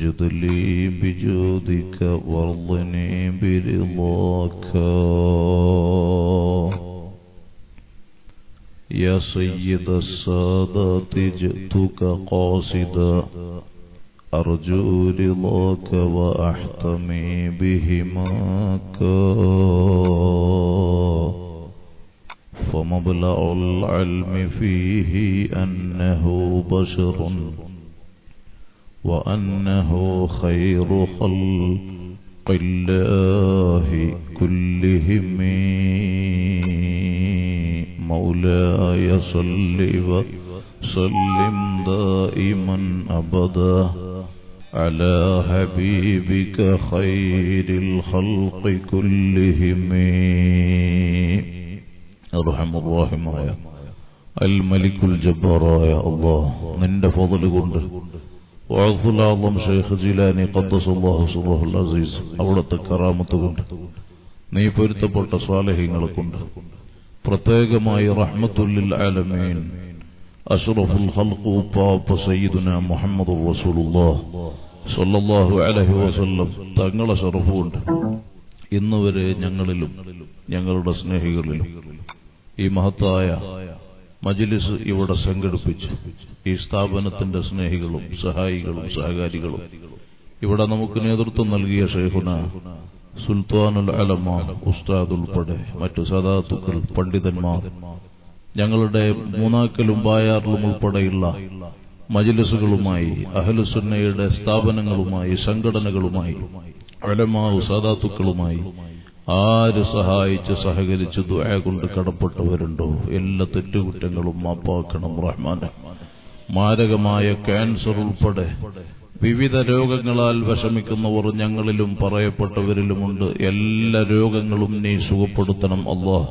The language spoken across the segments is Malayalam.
جد لي بجودك وارضني برضاك. يا سيد السادات جئتك قاصدا. أرجو رضاك وأحتمي بهماك فمبلغ العلم فيه أنه بشر. وأنه خير خلق الله كلهم. مولاي صل وسلم دائما أبدا على حبيبك خير الخلق كلهم. أرحم الراحمين. الملك الجبار يا الله من فضل قنده വാഴ്ഫുലാളം ഷെയ്ഖ് ജിലാനി ഖദ്ദസുല്ലാഹു സുറഹുൽ അസീസ് അവിടുത്തെ കറാമത്ത് കൊണ്ട് നീ പൊരുത്തപ്പെട്ട സ്വാലഹ്യങ്ങളെ കൊണ്ട് പ്രത്യേകമായി റഹ്മത്തുല്ലിൽ ആലമീൻ. അഷ്റഫുൽ ഖൽഖ് ഉപ്പാപ്പ സയ്യിദുന മുഹമ്മദ് റസൂലുള്ളാഹ് സ്വല്ലല്ലാഹു അലൈഹി വസല്ലം തങ്ങളെ ഷറഫ് കൊണ്ട് ഇന്ന് ഞങ്ങളിലും ഞങ്ങളുടെ സ്നേഹികളിലും ഈ മഹത്തായ മജിലിസ് ഇവിടെ സംഘടിപ്പിച്ചു. ഈ സ്ഥാപനത്തിന്റെ സ്നേഹികളും സഹായികളും സഹകാരികളും. ഇവിടെ നമുക്ക് നേതൃത്വം നൽകിയ ഷെയ്ഖുന സുൽത്താനുൽ അലമ ഉസ്താദ് ഉൾപ്പെടെ മറ്റു സദാത്തുക്കൾ പണ്ഡിതന്മാർ ഞങ്ങളുടെ മൂന്നാക്കലും ബായാറിലും ഉൾപ്പെടെയുള്ള മജിലിസുകളുമായി അഹലുസുന്നയുടെ സ്ഥാപനങ്ങളുമായി സംഘടനകളുമായി അലമാ സാദാത്തുക്കളുമായി ആര് സഹായിച്ച് സഹകരിച്ച് ദുആ കൊണ്ട് കടപ്പെട്ടവരുണ്ടോ? എല്ലാ തെറ്റുകുറ്റങ്ങളും മാപ്പാക്കണം റഹ്മാൻ മാരകമായ ക്യാൻസർ ഉൾപ്പെടെ വിവിധ രോഗങ്ങളാൽ വിഷമിക്കുന്നവർ ഞങ്ങളിലും പറയപ്പെട്ടവരിലുമുണ്ട്. എല്ലാ രോഗങ്ങളും നീ സുഖപ്പെടുത്തണം അള്ളാഹ്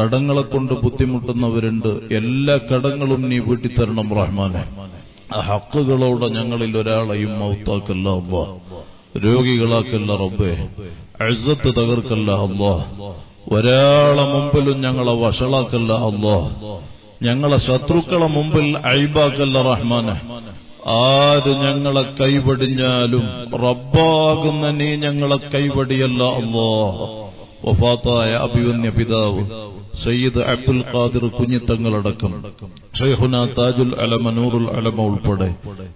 കടങ്ങളെ കൊണ്ട് ബുദ്ധിമുട്ടുന്നവരുണ്ട്. എല്ലാ കടങ്ങളും നീ വീട്ടിത്തരണം റഹ്മാനെ. ഹക്കുകളോടെ ഞങ്ങളിൽ ഒരാളെയും മൗത്താക്കല്ല അള്ളാഹ് രോഗികളാക്കല്ല റബ്ബേ അഴുസത്ത് തകർക്കല്ല അല്ലോ ഒരാളെ മുമ്പിലും ഞങ്ങളെ വഷളാക്കല്ല അല്ലോ ഞങ്ങളെ ശത്രുക്കളെ മുമ്പിൽ അഴിബാക്കല്ല റഹ്മാനെ. ആര് ഞങ്ങളെ കൈപടിഞ്ഞാലും റബ്ബാകുന്ന നീ ഞങ്ങളെ കൈപടിയല്ല അല്ലോ വഫാത്തായ അഭിവന്യ പിതാവ്. സയ്യിദ് അബ്ദുൽ ഖാദിർ കുഞ്ഞിത്തങ്ങളടക്കം. ഷെയ്ഹുന താജുൽ അലമ നൂറുൽ അലമ ഉൾപ്പെടെ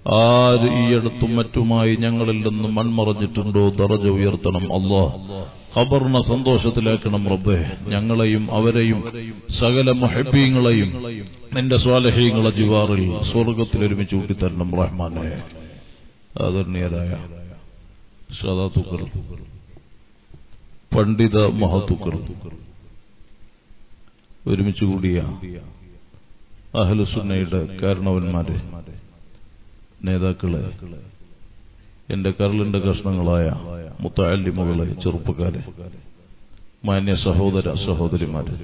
ആര് ഈ അടുത്തും മറ്റുമായി ഞങ്ങളിൽ നിന്ന് മൺമറഞ്ഞിട്ടുണ്ടോ ദറജ ഉയർത്തണം. അള്ളാഹ് ഖബറിനെ സന്തോഷത്തിലാക്കണം റബ്ബെ. ഞങ്ങളെയും അവരെയും സകല മൊഹബീങ്ങളെയും നിന്റെ സ്വാലഹീങ്ങളെ ജിവാറിൽ സ്വർഗത്തിൽ ഒരുമിച്ച് കൂട്ടിത്തരണം റഹ്മാനെ. ആദരണീയരായ സദാത്തുക്കൾ പണ്ഡിത മഹത്തുക്കൾ. ഒരുമിച്ച് കൂടിയ അഹലുസുന്നയുടെ കാരണവന്മാരെ നേതാക്കളെ എന്റെ കരളിന്റെ കഷ്ണങ്ങളായ മുത്തല്ലിമുകളെ ചെറുപ്പക്കാരെ മാന്യ സഹോദര സഹോദരിമാരെ.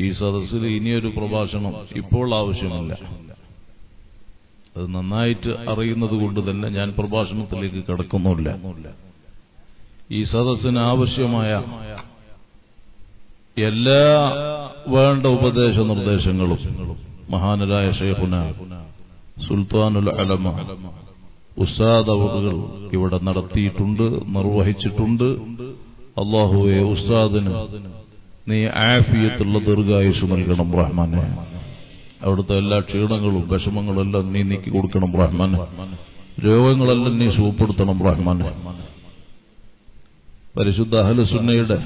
ഈ സദസ്സിൽ ഇനിയൊരു പ്രഭാഷണം ഇപ്പോൾ ആവശ്യമില്ല. അത് നന്നായിട്ട് അറിയുന്നത് കൊണ്ട് തന്നെ ഞാൻ പ്രഭാഷണത്തിലേക്ക് കടക്കുന്നില്ല ഈ സദസ്സിന് ആവശ്യമായ എല്ലാ വേണ്ട ഉപദേശ നിർദ്ദേശങ്ങളും മഹാനരായ ഷെയ്ഖുന സുൽത്താനുൽ അലമ ഉസ്താദ് അവറുകൾ ഇവിടെ നടത്തിയിട്ടുണ്ട് നിർവഹിച്ചിട്ടുണ്ട്. അള്ളാഹുവെ ഉസ്താദിന് നീ ആഫിയത്തുള്ള ദീർഘായുസ് നൽകണം റഹ്മാനെ. അവിടുത്തെ എല്ലാ ക്ഷീണങ്ങളും വിഷമങ്ങളും എല്ലാം നീ നീക്കി കൊടുക്കണം റഹ്മാനെ. രോഗങ്ങളെല്ലാം നീ സുഖപ്പെടുത്തണം റഹ്മാനെ. പരിശുദ്ധ അഹലുസുന്നയുടെ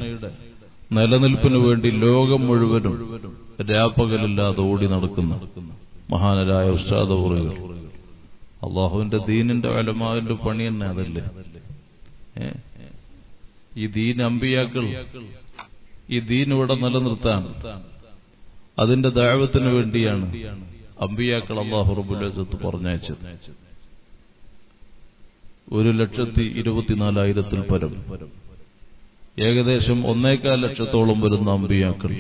നിലനിൽപ്പിനു വേണ്ടി ലോകം മുഴുവനും രാപ്പകലില്ലാതെ ഓടി നടക്കുന്ന. മഹാനരായ ഉസ്താദവുറുകൾ അള്ളാഹുവിന്റെ ദീനിന്റെ അലമാവിന്റെ പണി തന്നെ അതല്ലേ? ഈ ദീൻ അമ്പിയാക്കൾ ഈ ദീൻ ഇവിടെ നിലനിർത്താൻ അതിന്റെ ദാവത്തിന് വേണ്ടിയാണ് അമ്പിയാക്കൾ അള്ളാഹു റബുലത്ത് പറഞ്ഞയച്ചത്. ഒരു ലക്ഷത്തി ഇരുപത്തിനാലായിരത്തിൽ പരം. ഏകദേശം ഒന്നേകാൽ ലക്ഷത്തോളം വരുന്ന അമ്പിയാക്കൾ.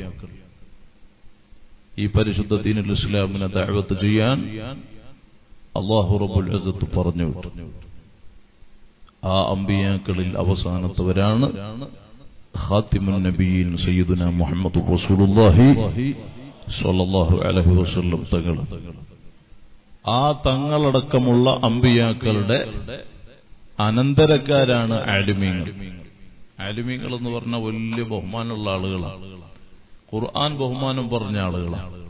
ഈ പരിശുദ്ധ ദീനുൽ ഇസ്ലാമിനെ ദഅവത്ത് ചെയ്യാൻ അള്ളാഹു റബ്ബുൽ ഇസ്സത്ത് പറഞ്ഞു വിട്ടു. ആ അമ്പിയാക്കളിൽ അവസാനത്തവരാണ് ഖാത്തിമുൻ നബിയിൻ സയ്യിദുന മുഹമ്മദ് റസൂലുള്ളാഹി സ്വല്ലല്ലാഹു അലൈഹി വസല്ലം തങ്ങൾ. ആ തങ്ങളടക്കമുള്ള അമ്പിയാക്കളുടെ അനന്തരക്കാരാണ് ആലിമീങ്ങൾ. ആലിമീങ്ങൾ എന്ന് പറഞ്ഞ വലിയ ബഹുമാനമുള്ള ആളുകളാണ്. ഖുർആൻ ബഹുമാനം പറഞ്ഞ ആളുകളാണ്.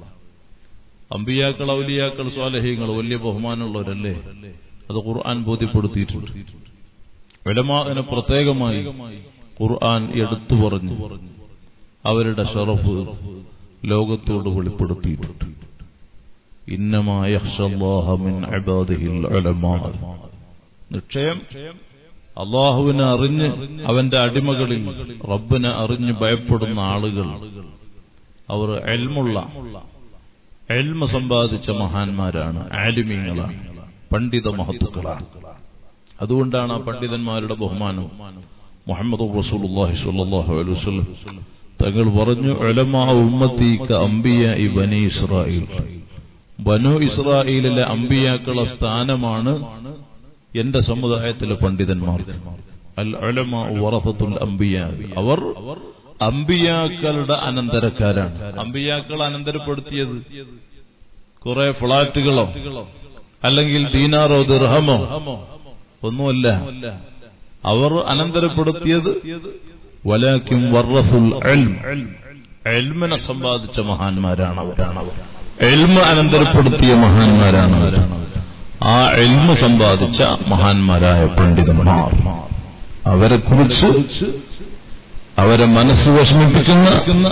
അമ്പിയാക്കൾ ഔലിയാക്കൾ സ്വാലഹീങ്ങൾ വലിയ ബഹുമാനമുള്ളവരല്ലേ? അത് ഖുർആൻ ബോധ്യപ്പെടുത്തിയിട്ടുണ്ട്. വിലമാകന് പ്രത്യേകമായി ഖുർആൻ എടുത്തു പറഞ്ഞു. അവരുടെ ഷറഫ് ലോകത്തോട് വെളിപ്പെടുത്തിയിട്ടുണ്ട്. നിക്ഷയം അള്ളാഹുവിനെ അറിഞ്ഞ് അവന്റെ അടിമകളിൽ റബ്ബിനെ അറിഞ്ഞ് ഭയപ്പെടുന്ന ആളുകൾ. അവർ എൽമുള്ള എൽമ സമ്പാദിച്ച മഹാന്മാരാണ് ആലിമീങ്ങളാണ് പണ്ഡിത മഹത്തുക്കളാണ്. അതുകൊണ്ടാണ് ആ പണ്ഡിതന്മാരുടെ ബഹുമാനം മുഹമ്മദ് റസൂലുള്ളാഹി സ്വല്ലല്ലാഹു അലൈഹി വസല്ലം തങ്ങൾ പറഞ്ഞു ഉലമാ അംബിയ ബനു ഇസ്രായേലിലെ അമ്പിയാക്കളുടെ സ്ഥാനമാണ് എന്റെ സമുദായത്തിലെ പണ്ഡിതന്മാർ. അൽ അവർ അമ്പിയാക്കളുടെ അനന്തരക്കാരാണ്. അമ്പിയാക്കൾ അനന്തരപ്പെടുത്തിയത് കുറെ ഫ്ളാറ്റുകളോ അല്ലെങ്കിൽ ദീനാറോ ദുർഹമോ ഒന്നുമല്ല. അവർ അനന്തരപ്പെടുത്തിയത് വലാക്കും വർറഫുൽ എൽമിനെ സമ്പാദിച്ച മഹാന്മാരാണ് അവരാണ് അവർ എൽമ അനന്തരപ്പെടുത്തിയ മഹാന്മാരാണ് അവരാണ് ആ എൽമ സമ്പാദിച്ച മഹാന്മാരായ പണ്ഡിതന്മാർ. അവരെ കുറിച്ച് അവരെ മനസ്സ് വിഷമിപ്പിക്കുന്ന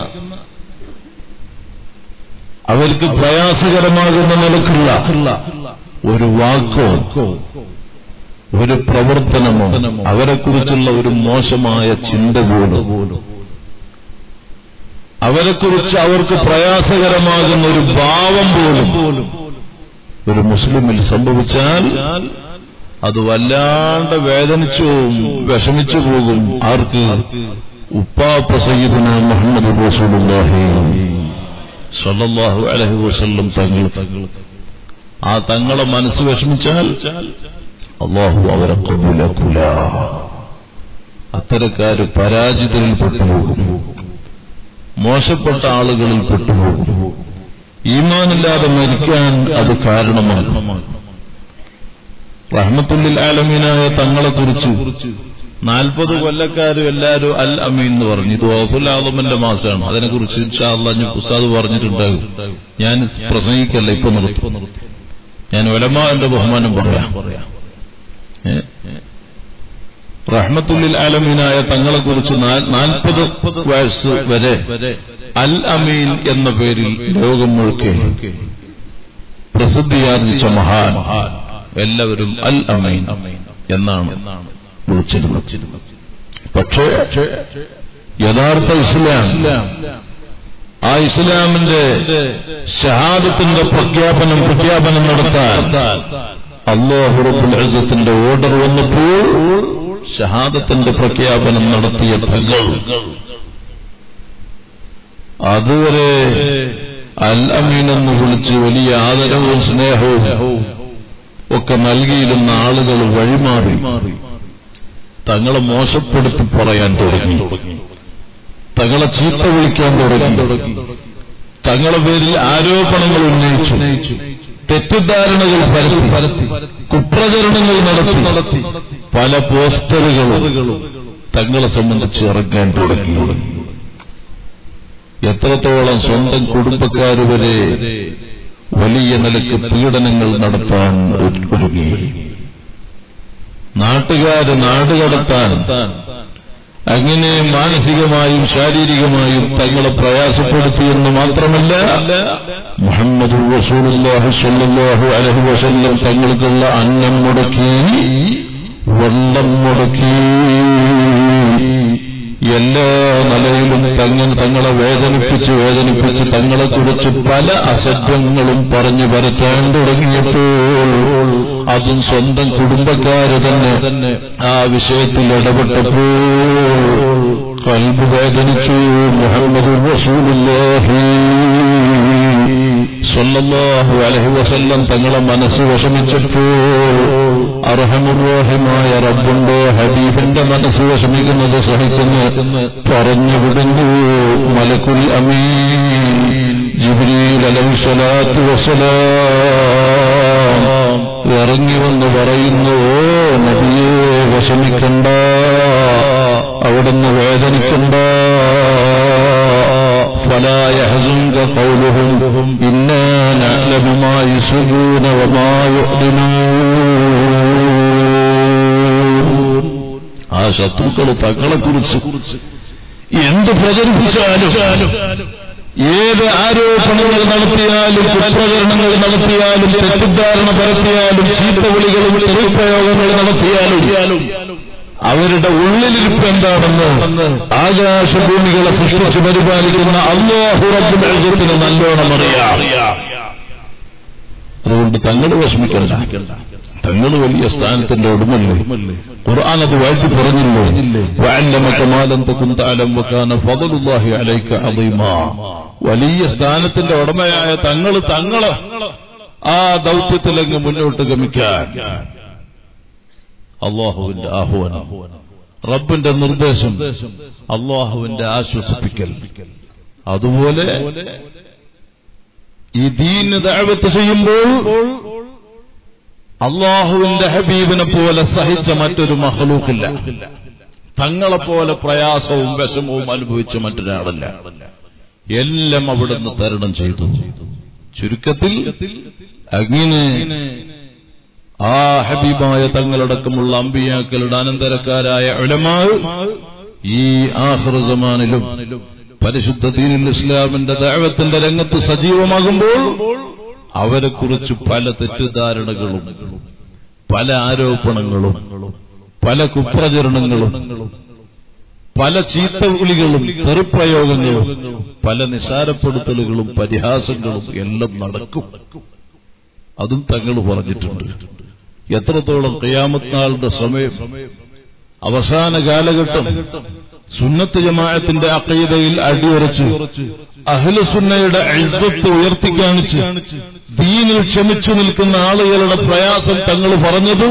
അവർക്ക് പ്രയാസകരമാകുന്ന നിലക്കുള്ള ഒരു വാക്കോ ഒരു പ്രവർത്തനമോ അവരെക്കുറിച്ചുള്ള ഒരു മോശമായ ചിന്ത പോലും. അവരെക്കുറിച്ച് അവർക്ക് പ്രയാസകരമാകുന്ന ഒരു ഭാവം പോലും ഒരു മുസ്ലിമിൽ സംഭവിച്ചാൽ അത് വല്ലാണ്ട് വേദനിച്ചു വിഷമിച്ചു പോകും ആർക്ക്? ഉപ്പാപ്പ സയ്യിദുന മുഹമ്മദ് അലൈഹി വസല്ലം തങ്ങൾ ആ തങ്ങളെ മനസ്സ് വിഷമിച്ചാൽ അള്ളാഹു അവരെ കബൂലാക്കൂല അത്തരക്കാര് പരാജിതരിൽ പെട്ടുപോകും. മോശപ്പെട്ട ആളുകളിൽ പെട്ടുപോകും. ഈമാനില്ലാതെ മരിക്കാൻ അത് കാരണമാണ്. റഹ്മത്തുല്ലിൽ ആലമീനായ തങ്ങളെക്കുറിച്ച് നാൽപ്പത് കൊല്ലക്കാരും എല്ലാവരും അൽ അമീൻ എന്ന് പറഞ്ഞു. ഇത് വഫുൽ ആദമന്റെ മാസമാണ് അതിനെക്കുറിച്ച് ഇൻഷാല്ല ഉസ്താദ് പറഞ്ഞിട്ടുണ്ടാകും. ഞാൻ പ്രസംഗിക്കല്ല ഇപ്പൊ നിർത്തും. ഞാൻ ഒലമാന്റെ ബഹുമാനം പറയാം. റഹ്മത്തുല്ലിൽ ആലമീനായ തങ്ങളെക്കുറിച്ച് നാൽപ്പത് വയസ്സ് വരെ അൽ അമീൻ എന്ന പേരിൽ ലോകം മുഴുക്കെ പ്രസിദ്ധിയാർജിച്ച മഹാൻ എല്ലാവരും അൽ അമീൻ എന്നാണ് വിളിച്ചിരുന്നത് പക്ഷേ യഥാർത്ഥ ഇസ്ലാം ആ ഇസ്ലാമിന്റെ ഷഹാദത്തിന്റെ പ്രഖ്യാപനം പ്രഖ്യാപനം നടത്താൻ അള്ളാഹുറബുൽഹത്തിന്റെ ഓർഡർ വന്നപ്പോൾ ഷഹാദത്തിന്റെ പ്രഖ്യാപനം നടത്തിയ തങ്ങൾ അതുവരെ അൽ അമീൻ എന്ന് വിളിച്ച് വലിയ ആദരവും സ്നേഹവും ഒക്കെ നൽകിയിരുന്ന ആളുകൾ വഴിമാറി. തങ്ങളെ മോശപ്പെടുത്തി പറയാൻ തുടങ്ങി. തങ്ങളെ ചീത്ത വിളിക്കാൻ തുടങ്ങി. തങ്ങളെ പേരിൽ ആരോപണങ്ങൾ ഉന്നയിച്ചു. തെറ്റിദ്ധാരണകൾ പരത്തി. കുപ്രചരണങ്ങൾ നടത്തി. പല പോസ്റ്ററുകളും തങ്ങളെ സംബന്ധിച്ച് ഇറങ്ങാൻ തുടങ്ങി. എത്രത്തോളം സ്വന്തം കുടുംബക്കാർ വരെ വലിയ നിലയ്ക്ക് പീഡനങ്ങൾ നടത്താൻ ഒരുങ്ങി. നാട്ടുകാര് നാട് കടത്താൻ അങ്ങനെ മാനസികമായും ശാരീരികമായും തങ്ങളെ പ്രയാസപ്പെടുത്തിയെന്ന് മാത്രമല്ല മുഹമ്മദ് റസൂലുള്ളാഹി സ്വല്ലല്ലാഹു അലൈഹി വസല്ലം തങ്ങൾക്കുള്ള അന്നം മുടക്കി വെള്ളം മുടക്കി എല്ലാ നിലയിലും തങ്ങൾ തങ്ങളെ വേദനിപ്പിച്ച് വേദനിപ്പിച്ച് തങ്ങളെ കുറിച്ച് പല അസഭ്യങ്ങളും പറഞ്ഞു വരത്താൻ തുടങ്ങിയപ്പോൾ അതും സ്വന്തം കുടുംബക്കാര് തന്നെ ആ വിഷയത്തിൽ ഇടപെട്ടപ്പോൾ കൽബ് വേദനിച്ചു. മുഹമ്മദ് സ്വല്ലല്ലാഹു അലൈഹി വസല്ലം തങ്ങളെ മനസ്സ് വിഷമിച്ചപ്പോൾ അർഹമുറോഹിമായ റബ്ബുണ്ട് ഹബീബിന്റെ മനസ്സ് വിഷമിക്കുന്നത് സഹിക്കുന്നു. പറഞ്ഞു വിടുന്നു മലക്കുൽ അമീൻ. ജിബ്രീൽ അലൈഹി സ്വലാത്തു വസ്സലാം. ഇറങ്ങി വന്ന് പറയുന്നു ഓ നബിയെ വിഷമിക്കണ്ട. അവിടുന്ന് വേദനിക്കണ്ട. فلا يحزنك قولهم إنا نعلم ما يسرون وما يعلنون ആ ശത്രുക്കൾ തങ്ങളെ കുറിച്ച് എന്ത് പ്രചരിപ്പിച്ചാലും ഏത് ആരോപണങ്ങൾ നടത്തിയാലും കുപ്രചരണങ്ങൾ നടത്തിയാലും തെറ്റിദ്ധാരണ പരത്തിയാലും ചീത്തവിളികളും തെറിപ്രയോഗങ്ങൾ നടത്തിയാലും അവരുടെ ഉള്ളിലിരിപ്പ് എന്താണെന്ന് ആകാശഭൂമികളെ സൃഷ്ടിച്ച് പരിപാലിക്കുന്ന അള്ളാഹു റബ്ബുൽ ഇസ്സത്തിന് നല്ലോണം അറിയാം. അതുകൊണ്ട് തങ്ങൾ വിഷമിക്കണ്ട. തങ്ങൾ വലിയ സ്ഥാനത്തിന്റെ ഉടമല്ലേ? ഖുർആൻ അത് വാഴ്ത്തി പറഞ്ഞില്ലേ? വലിയ സ്ഥാനത്തിന്റെ ഉടമയായ തങ്ങൾ തങ്ങൾ ആ ദൗത്യത്തിലങ്ങ് മുന്നോട്ട് ഗമിക്കാൻ. അള്ളാഹുവിന്റെ ആഹ്വാനം. റബ്ബിന്റെ നിർദ്ദേശം അള്ളാഹുവിന്റെ ആശ്വസിപ്പിക്കൽ. അതുപോലെ ഈ ദീന് ദഅവത്ത് ചെയ്യുമ്പോൾ അള്ളാഹുവിന്റെ ഹബീബിനെ പോലെ സഹിച്ച മറ്റൊരു മഹലൂക്കില്ല തങ്ങളെപ്പോലെ പ്രയാസവും വിഷമവും അനുഭവിച്ച മറ്റൊരാളല്ല. എല്ലാം അവിടുന്ന് തരണം ചെയ്തു. ചുരുക്കത്തിൽ അങ്ങനെ ആ ഹബീബായ തങ്ങളടക്കമുള്ള അമ്പിയാക്കളുടെ അനന്തരക്കാരായ ഉലമാ ഈ ആഹൃതമാനിലും പരിശുദ്ധ ദീനുൽ ഇസ്ലാമിന്റെ ദൈവത്തിന്റെ രംഗത്ത് സജീവമാകുമ്പോൾ അവരെക്കുറിച്ച് പല തെറ്റിദ്ധാരണകളും പല ആരോപണങ്ങളും പല കുപ്രചരണങ്ങളും പല ചീത്ത ചീത്തവിളികളും തെറുപ്രയോഗങ്ങളും പല നിസാരപ്പെടുത്തലുകളും പരിഹാസങ്ങളും എല്ലാം നടക്കും. അതും തങ്ങൾ പറഞ്ഞിട്ടുണ്ട്. എത്രത്തോളം കയ്യാമത്നാളുടെ നാളുടെ സമയം? അവസാന കാലഘട്ടം സുന്നത്ത് ജമാഅത്തിന്റെ അക്കൈതയിൽ അടിയുറച്ച്. അഹ്ലുസുന്നയുടെ ഇസ്സത്ത് ഉയർത്തിക്കാണിച്ച് ദീനിൽ ക്ഷമിച്ചു നിൽക്കുന്ന ആളുകളുടെ പ്രയാസം തങ്ങൾ പറഞ്ഞത്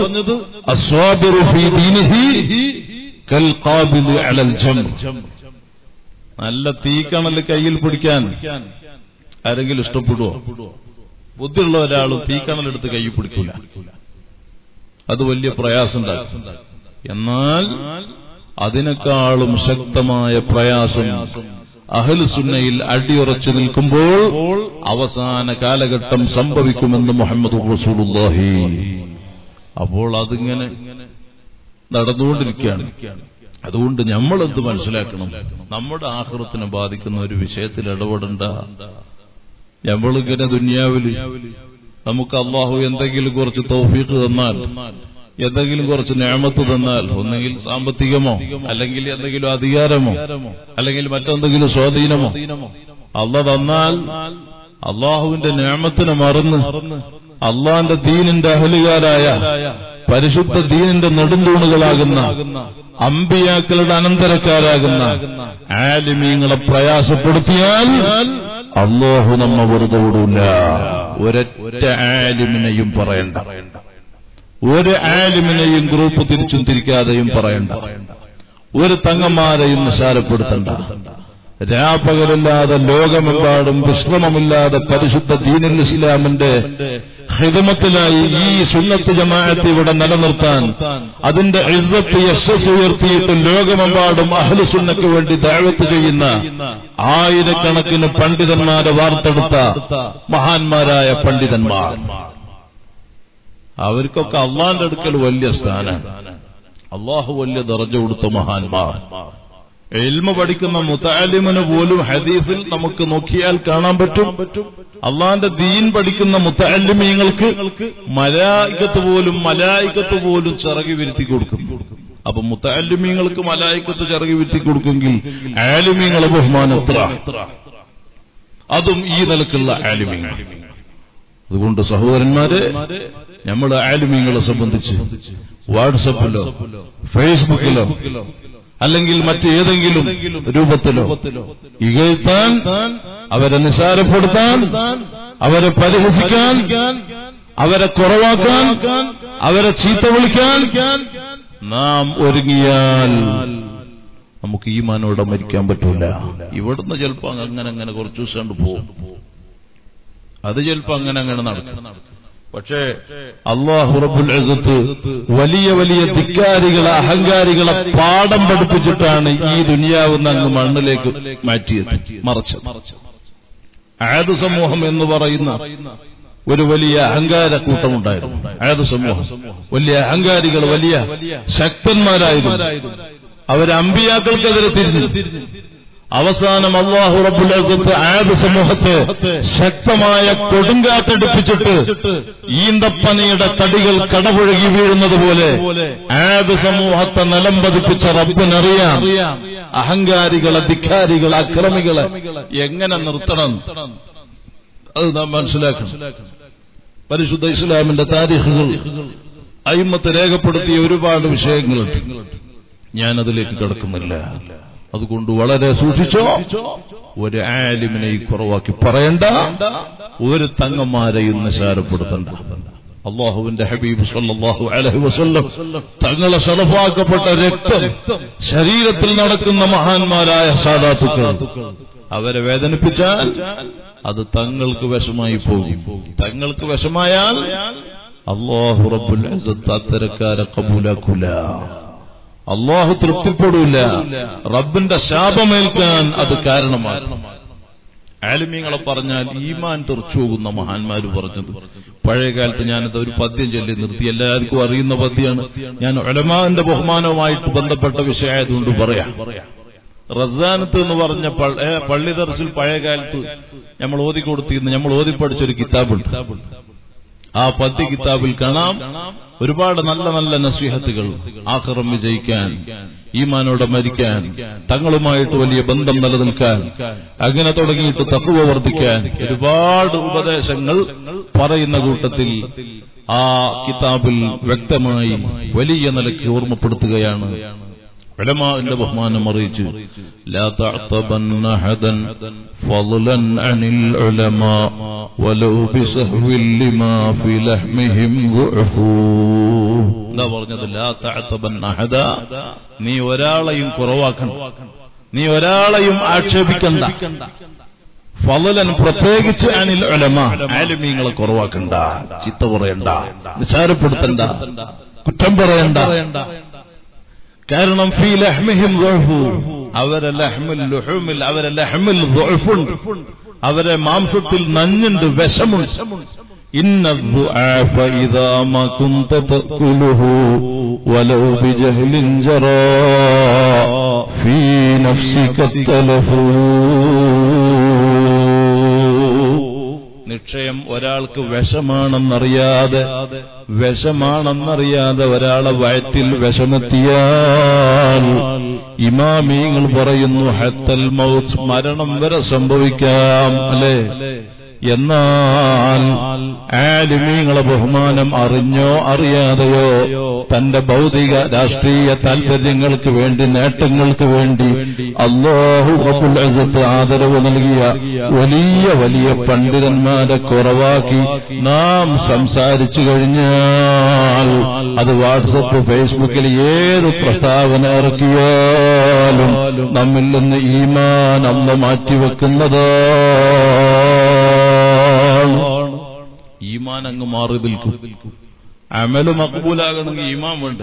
നല്ല തീക്കണൽ കയ്യിൽ പിടിക്കാൻ ആരെങ്കിലും ഇഷ്ടപ്പെടുവോ? ബുദ്ധിയുള്ള ഒരാൾ തീക്കണലെടുത്ത് കൈ പിടിക്കൂല. അത് വലിയ പ്രയാസം എന്നാൽ അതിനേക്കാളും ശക്തമായ പ്രയാസം അഹൽസുന്നയിൽ അടിയുറച്ചു നിൽക്കുമ്പോൾ അവസാന കാലഘട്ടം സംഭവിക്കുമെന്ന് മുഹമ്മദ് റസൂലുള്ളാഹി. അപ്പോൾ അതിങ്ങനെ നടന്നുകൊണ്ടിരിക്കുകയാണ്. അതുകൊണ്ട് നമ്മൾ എന്ത് മനസ്സിലാക്കണം? നമ്മുടെ ആഹൃത്തിനെ ബാധിക്കുന്ന ഒരു വിഷയത്തിൽ ഇടപെടണ്ട. നമ്മളിങ്ങനെ ദുന്യാവിൽ നമുക്ക് അള്ളാഹു എന്തെങ്കിലും കുറച്ച് തൗഫീഖ് തന്നാൽ എന്തെങ്കിലും കുറച്ച് ഞാമത്ത് തന്നാൽ ഒന്നെങ്കിൽ സാമ്പത്തികമോ അല്ലെങ്കിൽ എന്തെങ്കിലും അധികാരമോ അല്ലെങ്കിൽ മറ്റെന്തെങ്കിലും സ്വാധീനമോ അള്ള തന്നാൽ അള്ളാഹുവിന്റെ ഞാമത്തിനെ മറന്ന് അള്ളാന്റെ ദീനിന്റെ അഹലുകാരായ പരിശുദ്ധ ദീനിന്റെ നെടുന്തൂണുകളാകുന്ന അമ്പിയാക്കളുടെ അനന്തരക്കാരാകുന്ന ആലിമീങ്ങളെ പ്രയാസപ്പെടുത്തിയാൽ അള്ളാഹു നമ്മ വെറുതെ വിടൂല. ഒരൊറ്റ ആലിമിനെയും പറയണ്ട. ഒരു ആലിമിനെയും ഗ്രൂപ്പ് തിരിച്ചും തിരിക്കാതെയും പറയണ്ട. ഒരു തങ്ങന്മാരെയും നിസാരപ്പെടുത്തണ്ട രാപ്പകലില്ലാതെ ലോകമെമ്പാടും വിശ്രമമില്ലാതെ പരിശുദ്ധ ദീനുൽ ഇസ്ലാമിന്റെ ഹിതമത്തിലായി ഈ സുന്നത്ത് ജമാഅത്ത് ഇവിടെ നിലനിർത്താൻ അതിന്റെ ഇസ്സത്ത് യശസ് ഉയർത്തിയിട്ട് ലോകമെമ്പാടും അഹ്ലുസുന്നക്ക് വേണ്ടി ദാഴത്ത് ചെയ്യുന്ന ആയിരക്കണക്കിന് പണ്ഡിതന്മാരെ വാർത്തെടുത്ത മഹാന്മാരായ പണ്ഡിതന്മാർ. അവർക്കൊക്കെ അള്ളാന്റെ അടുക്കൽ വലിയ സ്ഥാനം. അള്ളാഹു വലിയ ദറജ കൊടുത്ത മഹാന്മാർ. എൽമ പഠിക്കുന്ന മുത്താലിമിന് പോലും ഹദീസിൽ നമുക്ക് നോക്കിയാൽ കാണാൻ പറ്റും. അള്ളാന്റെ ദീൻ പഠിക്കുന്ന മുത്താലിമീങ്ങൾക്ക് മലായിക്കത്ത് പോലും മലായിക്കത്ത് പോലും ചിറകി വിരുത്തി കൊടുക്കും. അപ്പൊ മുത്താലിമീങ്ങൾക്ക് മലായിക്കത്ത് ചിറകി വിരുത്തി കൊടുക്കുമെങ്കിൽ ആലിമീങ്ങളെ ബഹുമാനം എത്ര? അതും ഈ നിലക്കുള്ള ആലിമീങ്ങൾ. അതുകൊണ്ട് സഹോദരന്മാരെ നമ്മൾ ആലിമീങ്ങളെ സംബന്ധിച്ച് വാട്സപ്പിലോ ഫേസ്ബുക്കിലോ അല്ലെങ്കിൽ മറ്റേതെങ്കിലും രൂപത്തിലോ. ഇകഴ്ത്താൻ അവരെ നിസാരപ്പെടുത്താൻ അവരെ പരിഹസിക്കാൻ അവരെ കുറവാക്കാൻ അവരെ ചീത്ത വിളിക്കാൻ നാം ഒരുങ്ങിയാൽ നമുക്ക് ഈ മാനോടെ മരിക്കാൻ പറ്റൂല. ഇവിടുന്ന് ചിലപ്പോ അങ്ങനെ അങ്ങനെ കുറച്ചു ദിവസം പോകും. അത് ചിലപ്പോ അങ്ങനെ അങ്ങനെ നടക്കും. പക്ഷേ അള്ളാഹുറബുൽ ഇസ്സത്ത് വലിയ വലിയ ധിക്കാരികളെ അഹങ്കാരികളെ പാഠം പഠിപ്പിച്ചിട്ടാണ് ഈ ദുനിയാവുന്ന അങ്ങ് മണ്ണിലേക്ക് മാറ്റിയത് മറച്ചത്. ആയത് സമൂഹം എന്ന് പറയുന്ന ഒരു വലിയ അഹങ്കാര കൂട്ടമുണ്ടായിരുന്നു. ആയത് സമൂഹം. വലിയ അഹങ്കാരികൾ വലിയ ശക്തന്മാരായിരുന്നു. അവർ അമ്പിയാക്കൾക്കെതിരെ തിരിഞ്ഞു. അവസാനം അള്ളാഹു ഇസ്സത്ത് ആദ് സമൂഹത്തെ ശക്തമായ കൊടുങ്കാറ്റടിപ്പിച്ചിട്ട് ഈന്തപ്പനയുടെ തടികൾ കടപുഴകി വീഴുന്നത് പോലെ ആദ് സമൂഹത്തെ നിലം പതിപ്പിച്ച റബ്ബിനറിയാം. അഹങ്കാരികളെ ധിക്കാരികളെ അക്രമികളെ എങ്ങനെ നിർത്തണം? അത് നാം മനസ്സിലാക്കണം. പരിശുദ്ധ ഇസ്ലാമിന്റെ താരിഖുകൾ അയിമത്ത് രേഖപ്പെടുത്തിയ ഒരുപാട് വിഷയങ്ങളുണ്ട്. ഞാനതിലേക്ക് കിടക്കുന്നില്ല. അതുകൊണ്ട് വളരെ സൂക്ഷിച്ചോ. ഒരു ആലിമിനെ ഈ കുറവാക്കി പറയണ്ട. ഒരു തങ്ങന്മാരെയും നിസാരപ്പെടുത്തണ്ട. അള്ളാഹുവിന്റെ ഹബീബ് സല്ലാഹു അലൈഹി വസല്ലം തങ്ങളെ ശറഫാക്കപ്പെട്ട രക്തം ശരീരത്തിൽ നടക്കുന്ന മഹാന്മാരായ സാധാത്തുക്കൾ അവരെ വേദനിപ്പിച്ചാൽ അത് തങ്ങൾക്ക് വിഷമായി പോകും. തങ്ങൾക്ക് വിഷമായാൽ അള്ളാഹു റബ്ബുൽ അത്തരക്കാരെ കബൂലാക്കൂല. അള്ളാഹു തൃപ്തിപ്പെടൂല. റബ്ബിന്റെ ശാപമേൽക്കാൻ അത് കാരണമാണ് ആലിമ്യങ്ങളെ പറഞ്ഞാൽ ഈമാൻ തെറിച്ചു പോകുന്ന മഹാന്മാര് പറഞ്ഞത്. പഴയ കാലത്ത് ഞാനത് ഒരു പദ്യം ചൊല്ലി നിർത്തി. എല്ലാവർക്കും അറിയുന്ന പദ്യമാണ് ഞാൻ ഒലമാന്റെ ബഹുമാനവുമായിട്ട് ബന്ധപ്പെട്ട വിഷയമായതുകൊണ്ട് പറയാം. റസാനത്ത് എന്ന് പറഞ്ഞ പള്ളി ദർസിൽ പഴയ കാലത്ത് നമ്മൾ ഓതി കൊടുത്തിരുന്ന നമ്മൾ ഓതി പഠിച്ചൊരു കിതാബുണ്ട്. ആ പദ്യ കിതാബിൽ കാണാം. ഒരുപാട് നല്ല നല്ല നസീഹത്തുകൾ. ആഹ്റം വിജയിക്കാൻ ഈമാനോടെ മരിക്കാൻ തങ്ങളുമായിട്ട് വലിയ ബന്ധം നിലനിൽക്കാൻ അങ്ങനെ തുടങ്ങിയിട്ട് തക്കുവ വർദ്ധിക്കാൻ ഒരുപാട് ഉപദേശങ്ങൾ പറയുന്ന കൂട്ടത്തിൽ ആ കിതാബിൽ വ്യക്തമായി വലിയ നിലയ്ക്ക് ഓർമ്മപ്പെടുത്തുകയാണ്. ഉലമാന്റെ ബഹുമാനം അറിയിച്ചു എന്താ പറഞ്ഞത്? നീ ഒരാളെയും കുറവാക്കണം നീ ഒരാളെയും ആക്ഷേപിക്കണ്ട. ഫലൻ പ്രത്യേകിച്ച് അനിൽ അലമ ആലുമീങ്ങളെ കുറവാക്കണ്ട ചിത്ത പറയണ്ട നിസാരപ്പെടുത്തണ്ട കുറ്റം പറയണ്ട. കാരണം ഫീ ലഹ്മിഹിം ദുഅഫു അവരെ ലഹ്മിൽ ലുഹുമിൽ അവരെ ലഹ്മിൽ ദുഅഫുണ്ട് അവരെ മാംസത്തിൽ നഞ്ഞുണ്ട് വിഷമുണ്ട് ഇന്ന ദുആഫ ഇദാ മാ കുന്ത തഅകുലുഹു വലൗ ബിജഹ്ലിൻ ജറാ ഫീ നഫ്സിക തലഹൂ നിശ്ചയം ഒരാൾക്ക് വിഷമാണെന്നറിയാതെ വിഷമാണെന്നറിയാതെ ഒരാളെ വയറ്റിൽ വിഷമെത്തിയാൽ ഇമാമീങ്ങൾ പറയുന്നു ഹത്തൽ മൗത്ത് മരണം വരെ സംഭവിക്കാം അല്ലേ? എന്നാൽ ആലിമീങ്ങളെ ബഹുമാനം അറിഞ്ഞോ അറിയാതെയോ തന്റെ ഭൗതിക രാഷ്ട്രീയ താൽപര്യങ്ങൾക്ക് വേണ്ടി നേട്ടങ്ങൾക്ക് വേണ്ടി അള്ളാഹു റബ്ബുൽ അസത്ത് ആദരവ് നൽകിയ വലിയ വലിയ പണ്ഡിതന്മാരെ കുറവാക്കി നാം സംസാരിച്ചു കഴിഞ്ഞാൽ അത് വാട്സപ്പ് ഫേസ്ബുക്കിൽ ഏത് പ്രസ്താവന ഇറക്കിയാലും നമ്മിൽ നിന്ന് ഈമാൻ അന്ന് മാറ്റിവെക്കുന്നതാണ് ഈമാൻ അങ്ങ് മാറി നിൽക്കും. അമൽ മക്ബൂലാകണമെങ്കിൽ ഈമാൻ വേണ്ട.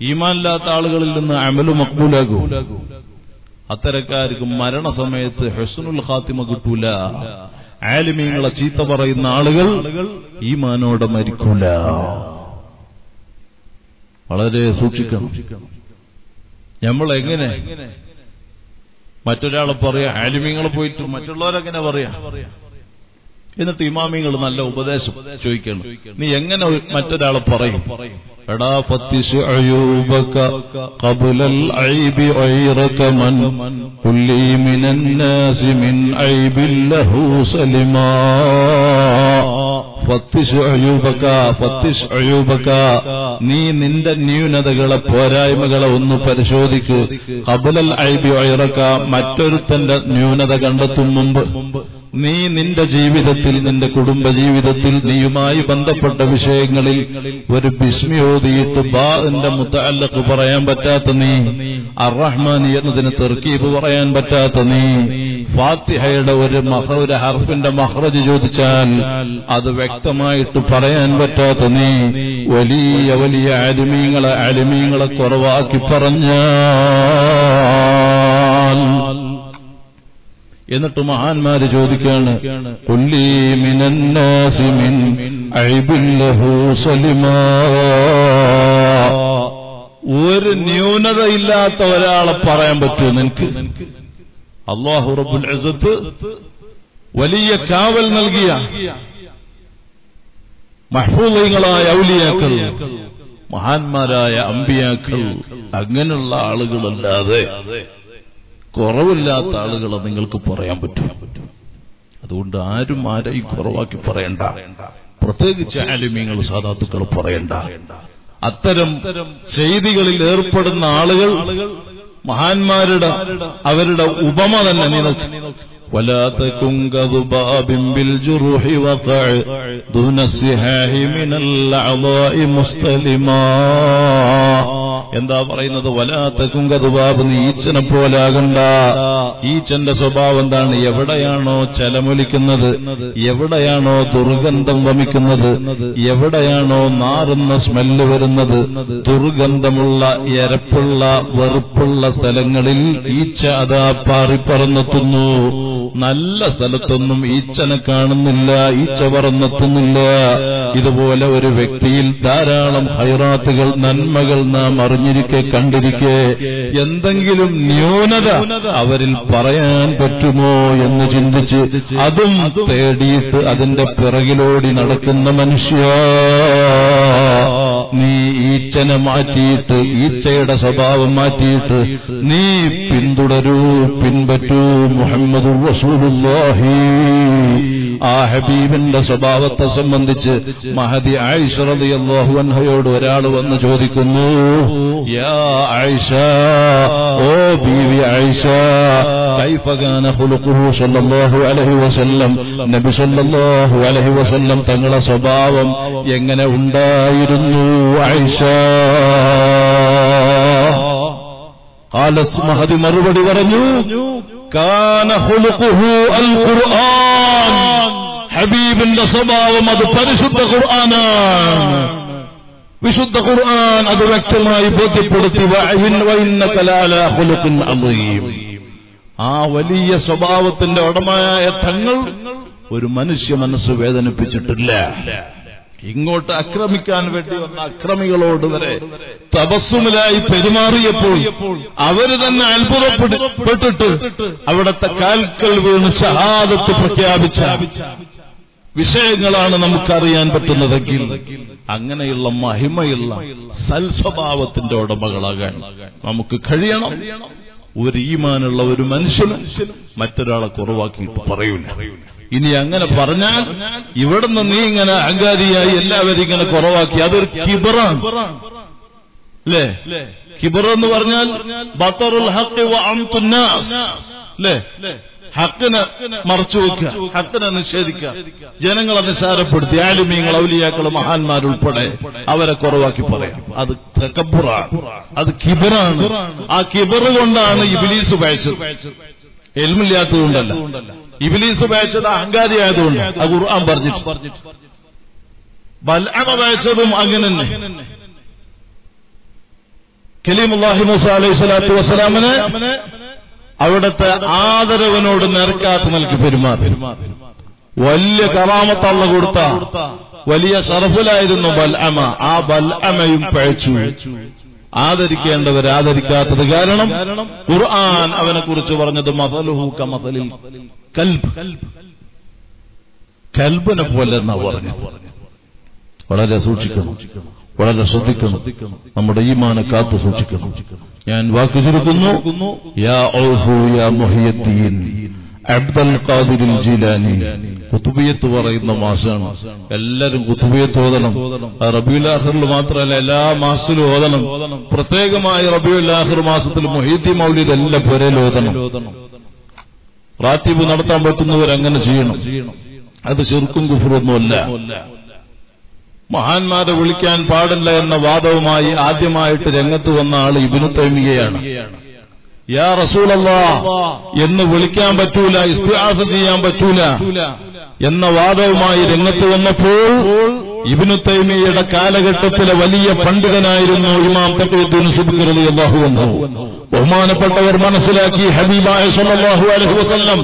ഈമാനില്ലാത്ത ആളുകളിൽ നിന്ന് അമൽ മക്ബൂലാകും. അത്തരക്കാർക്ക് മരണസമയത്ത് ഹെസ്നുൽ ഖാത്തിമ കിട്ടൂല. ആലിമീങ്ങളെ ചീത്ത പറയുന്ന ആളുകൾ ഈമാനോടെ മരിക്കൂല. വളരെ സൂക്ഷിക്കണം. നമ്മൾ എങ്ങനെ? മറ്റൊരാളെ പറയാ ആലിമീങ്ങളെ പോയിട്ട് മറ്റുള്ളവരെങ്ങനെ പറയാ? എന്നിട്ട് ഇമാമിങ്ങൾ നല്ല ഉപദേശം ചോദിക്കണം. നീ എങ്ങനെ മറ്റൊരാളെ പറയും? എടാ ഫത്തിശ് അയൂബക മൻ ഫത്തിസ് അയൂബക ഫത്തിസ് അയൂബക നീ നിന്റെ ന്യൂനതകളെ പോരായ്മകളെ ഒന്ന് പരിശോധിക്ക്. കബുലൽ ഐബി ഒയറക്ക മറ്റൊരുത്തന്റെ ന്യൂനത കണ്ടെത്തും മുമ്പ്. നീ നിന്റെ ജീവിതത്തിൽ നിന്റെ കുടുംബ ജീവിതത്തിൽ നീയുമായി ബന്ധപ്പെട്ട വിഷയങ്ങളിൽ ഒരു ബിസ്മി ഓതിയിട്ട് ബാ എന്റെ മുത്തല്ലക്ക് പറയാൻ പറ്റാത്ത നീ അറഹ്മാനി എന്നതിന് തെർക്കീബ് പറയാൻ പറ്റാത്ത നീ ഫാത്തിഹയുടെ ഒരു മഹ ഒരു ഹർഫിന്റെ മഹ്റജ് ചോദിച്ചാൽ അത് വ്യക്തമായിട്ട് പറയാൻ പറ്റാത്ത നീ വലിയ വലിയ അലിമീങ്ങളെ അലിമീങ്ങളെ കുറവാക്കി പറഞ്ഞാൽ എന്നിട്ട് മഹാന്മാര് സലിമാ. ഒരു ന്യൂനതയില്ലാത്ത ഒരാളെ പറയാൻ പറ്റുമോ നിനക്ക്? അള്ളാഹു റബ്ബുൽ അസത്ത് വലിയ കാവൽ നൽകിയ മഹ്ഫൂദങ്ങളായ ഔലിയാക്കൾ മഹാന്മാരായ അമ്പിയാക്കൾ അങ്ങനെയുള്ള ആളുകളല്ലാതെ കുറവില്ലാത്ത ആളുകളെ നിങ്ങൾക്ക് പറയാൻ പറ്റും അതുകൊണ്ട് ആരും ആരെയും കുറവാക്കി പറയണ്ട പ്രത്യേകിച്ച് ആലിമ്യങ്ങൾ സാധാത്തുക്കൾ പറയണ്ട അത്തരം ചെയ്തികളിൽ ഏർപ്പെടുന്ന ആളുകൾ മഹാന്മാരുടെ അവരുടെ ഉപമ തന്നെ നിനക്ക് ولا تكن كذباب بالجروح وقع دون السهاه من الأعضاء مستلما എന്താ പറയുന്നത്? വലാത്തക്കും കതുവാബ് നീ ഈച്ചനെ പോലാകണ്ട. ഈച്ചന്റെ സ്വഭാവം എന്താണ്? എവിടെയാണോ ചലമൊലിക്കുന്നത് എവിടെയാണോ ദുർഗന്ധം വമിക്കുന്നത് എവിടെയാണോ നാറുന്ന സ്മെല്ല് വരുന്നത് ദുർഗന്ധമുള്ള എരപ്പുള്ള വെറുപ്പുള്ള സ്ഥലങ്ങളിൽ ഈച്ച അതാ പാറിപ്പറന്നെത്തുന്നു നല്ല സ്ഥലത്തൊന്നും ഈച്ചനെ കാണുന്നില്ല ഈച്ച പറന്നെത്തുന്നില്ല. ഇതുപോലെ ഒരു വ്യക്തിയിൽ ധാരാളം ഹൈറാത്തുകൾ നന്മകൾ നാം അറിഞ്ഞിരിക്കെ കണ്ടിരിക്കെ എന്തെങ്കിലും ന്യൂനത അവരിൽ പറയാൻ പറ്റുമോ എന്ന് ചിന്തിച്ച് അതും തേടിയിട്ട് അതിന്റെ പിറകിലോടി നടക്കുന്ന മനുഷ്യ. നീ ഈച്ചനെ മാറ്റിയിട്ട് ഈച്ചയുടെ സ്വഭാവം മാറ്റിയിട്ട് നീ പിന്തുടരൂ പിൻപറ്റൂ മുഹമ്മദ് ആ ഹബീബിന്റെ സ്വഭാവത്തെ സംബന്ധിച്ച് മഹദി ആയിഷ റളിയല്ലാഹു അൻഹയോട് ഒരാൾ വന്ന് ചോദിക്കുന്നു യാ ആയിഷ ഓ ബീവി ആയിഷ സല്ലല്ലാഹു അലൈഹി വസല്ലം? നബി സല്ലല്ലാഹു അലൈഹി വസല്ലം തങ്ങളുടെ സ്വഭാവം എങ്ങനെ ഉണ്ടായിരുന്നു? ആയിഷ قالت മഹദി മറുപടി പറഞ്ഞു കാന خلقه ഖുർആൻ ഹബീബിന്റെ സ്വഭാവം അത് പരിശുദ്ധ ഖുർആനാണ് വിശുദ്ധ ഖുർആൻ അത് വ്യക്തമായി ബോധ്യപ്പെടുത്തി ആ വലിയ സ്വഭാവത്തിന്റെ ഉടമയായ തങ്ങൾ ഒരു മനുഷ്യ മനസ്സ് വേദനിപ്പിച്ചിട്ടില്ല. ഇങ്ങോട്ട് ആക്രമിക്കാൻ വേണ്ടി വന്ന അക്രമികളോട് വരെ തപസ്സുമിലായി പെരുമാറിയപ്പോൾ അവർ തന്നെ അത്ഭുതപ്പെട്ടിട്ട് അവിടത്തെ കാൽക്കൽ വീണ് ഷഹാദത്ത് പ്രഖ്യാപിച്ച വിഷയങ്ങളാണ് നമുക്കറിയാൻ പറ്റുന്നതെങ്കിൽ അങ്ങനെയുള്ള മഹിമയുള്ള സൽസ്വഭാവത്തിന്റെ ഉടമകളാകാൻ നമുക്ക് കഴിയണം. ഒരു ഈമാനുള്ള ഒരു മനുഷ്യന് മറ്റൊരാളെ കുറവാക്കിയിട്ട് പറയൂല. ഇനി അങ്ങനെ പറഞ്ഞാൽ ഇവിടുന്ന് നീ ഇങ്ങനെ അഹങ്കാരിയായി എല്ലാവരും ഇങ്ങനെ കുറവാക്കി അതൊരു കിബറാണ്. അല്ലേ കിബർ എന്ന് പറഞ്ഞാൽ ബത്തറുൽ നാസ്. അല്ലേ ഹക്കിനെ മറച്ചു വെക്കുക ഹക്കിനെ നിഷേധിക്കുക ജനങ്ങളെ നിസാരപ്പെടുത്തി ആലിമീങ്ങൾ ഔലിയാക്കൾ മഹാന്മാരുൾപ്പെടെ അവരെ കുറവാക്കി പറയാം. അത് തക്കബുറാണ്. അത് കിബറാണ്. ആ കിബറ് കൊണ്ടാണ് ഇബിലീസ് ഉപയോഗിച്ചത് എൽമില്ലാത്തതുകൊണ്ടല്ല. ഇബിലീസ് ഉപയോഗിച്ചത് അഹങ്കാരിയായതുകൊണ്ട്. അത് ഖുർആൻ പറഞ്ഞിട്ട്. ബൽഅമ ഉപയോഗിച്ചതും അങ്ങനെ തന്നെ. കലീമുല്ലാഹി മൂസ അലൈഹി സ്വലാത്തു വസ്സലാമിന് അവിടുത്തെ ആദരവനോട് നേർക്കാത്ത നൽകി പെരുമാറി. വലിയ കറാമത്തള്ള കൊടുത്ത വലിയ ഷറഫിലായിരുന്നു ബൽഅമ. ആ ബൽഅമയും പഴച്ചു. ആദരിക്കേണ്ടവർ ആദരിക്കാത്തത് കാരണം ഖുർആൻ അവനെ കുറിച്ച് പറഞ്ഞത് മതലുഹു കമതലിൽ കൽബ്. കൽബിനെ പോലെ എന്നാ പറഞ്ഞു വളരെ സൂക്ഷിക്കണം. വളരെ ശ്രദ്ധിക്കണം. നമ്മുടെ ഈമാനെ കാത്തു സൂക്ഷിക്കണം. ഞാൻ വാക്ക് ചുരുക്കുന്നു. യാ യാ കുത്തുബിയത്ത് പറയുന്ന മാസമാണ് എല്ലാരും കുത്തുബിയത്ത് ഓതണം. ആഖിറിൽ മാത്രമല്ല എല്ലാ മാസത്തിലും ഓതണം. പ്രത്യേകമായി റബിയുൽ ആഖിർ മാസത്തിൽ മൊഹീദ്ദി മൗലിദ് എല്ലാ പേരെ ഓതണം. റാത്തീബ് നടത്താൻ പറ്റുന്നവരങ്ങനെ ചെയ്യണം. അത് ചെറുക്കും കുഫറൊന്നുമല്ല. മഹാന്മാരെ വിളിക്കാൻ പാടില്ല എന്ന വാദവുമായി ആദ്യമായിട്ട് രംഗത്ത് വന്ന ആൾ ഇബിനു തൈമികയാണ് യാ റസൂലല്ല എന്ന് വിളിക്കാൻ പറ്റൂല ഇസ്തിഹാസം ചെയ്യാൻ പറ്റൂല എന്ന വാദവുമായി രംഗത്ത് വന്നപ്പോൾ ഇബ്നു തൈമിയയുടെ കാലഘട്ടത്തിലെ വലിയ പണ്ഡിതനായിരുന്നു ഇമാം തക്കീദ്ദീൻ സുബ്കി റളിയല്ലാഹു അൻഹു. ബഹുമാനപ്പെട്ടവർ മനസ്സിലാക്കി ഹബീബായ സല്ലല്ലാഹു അലൈഹി വസല്ലം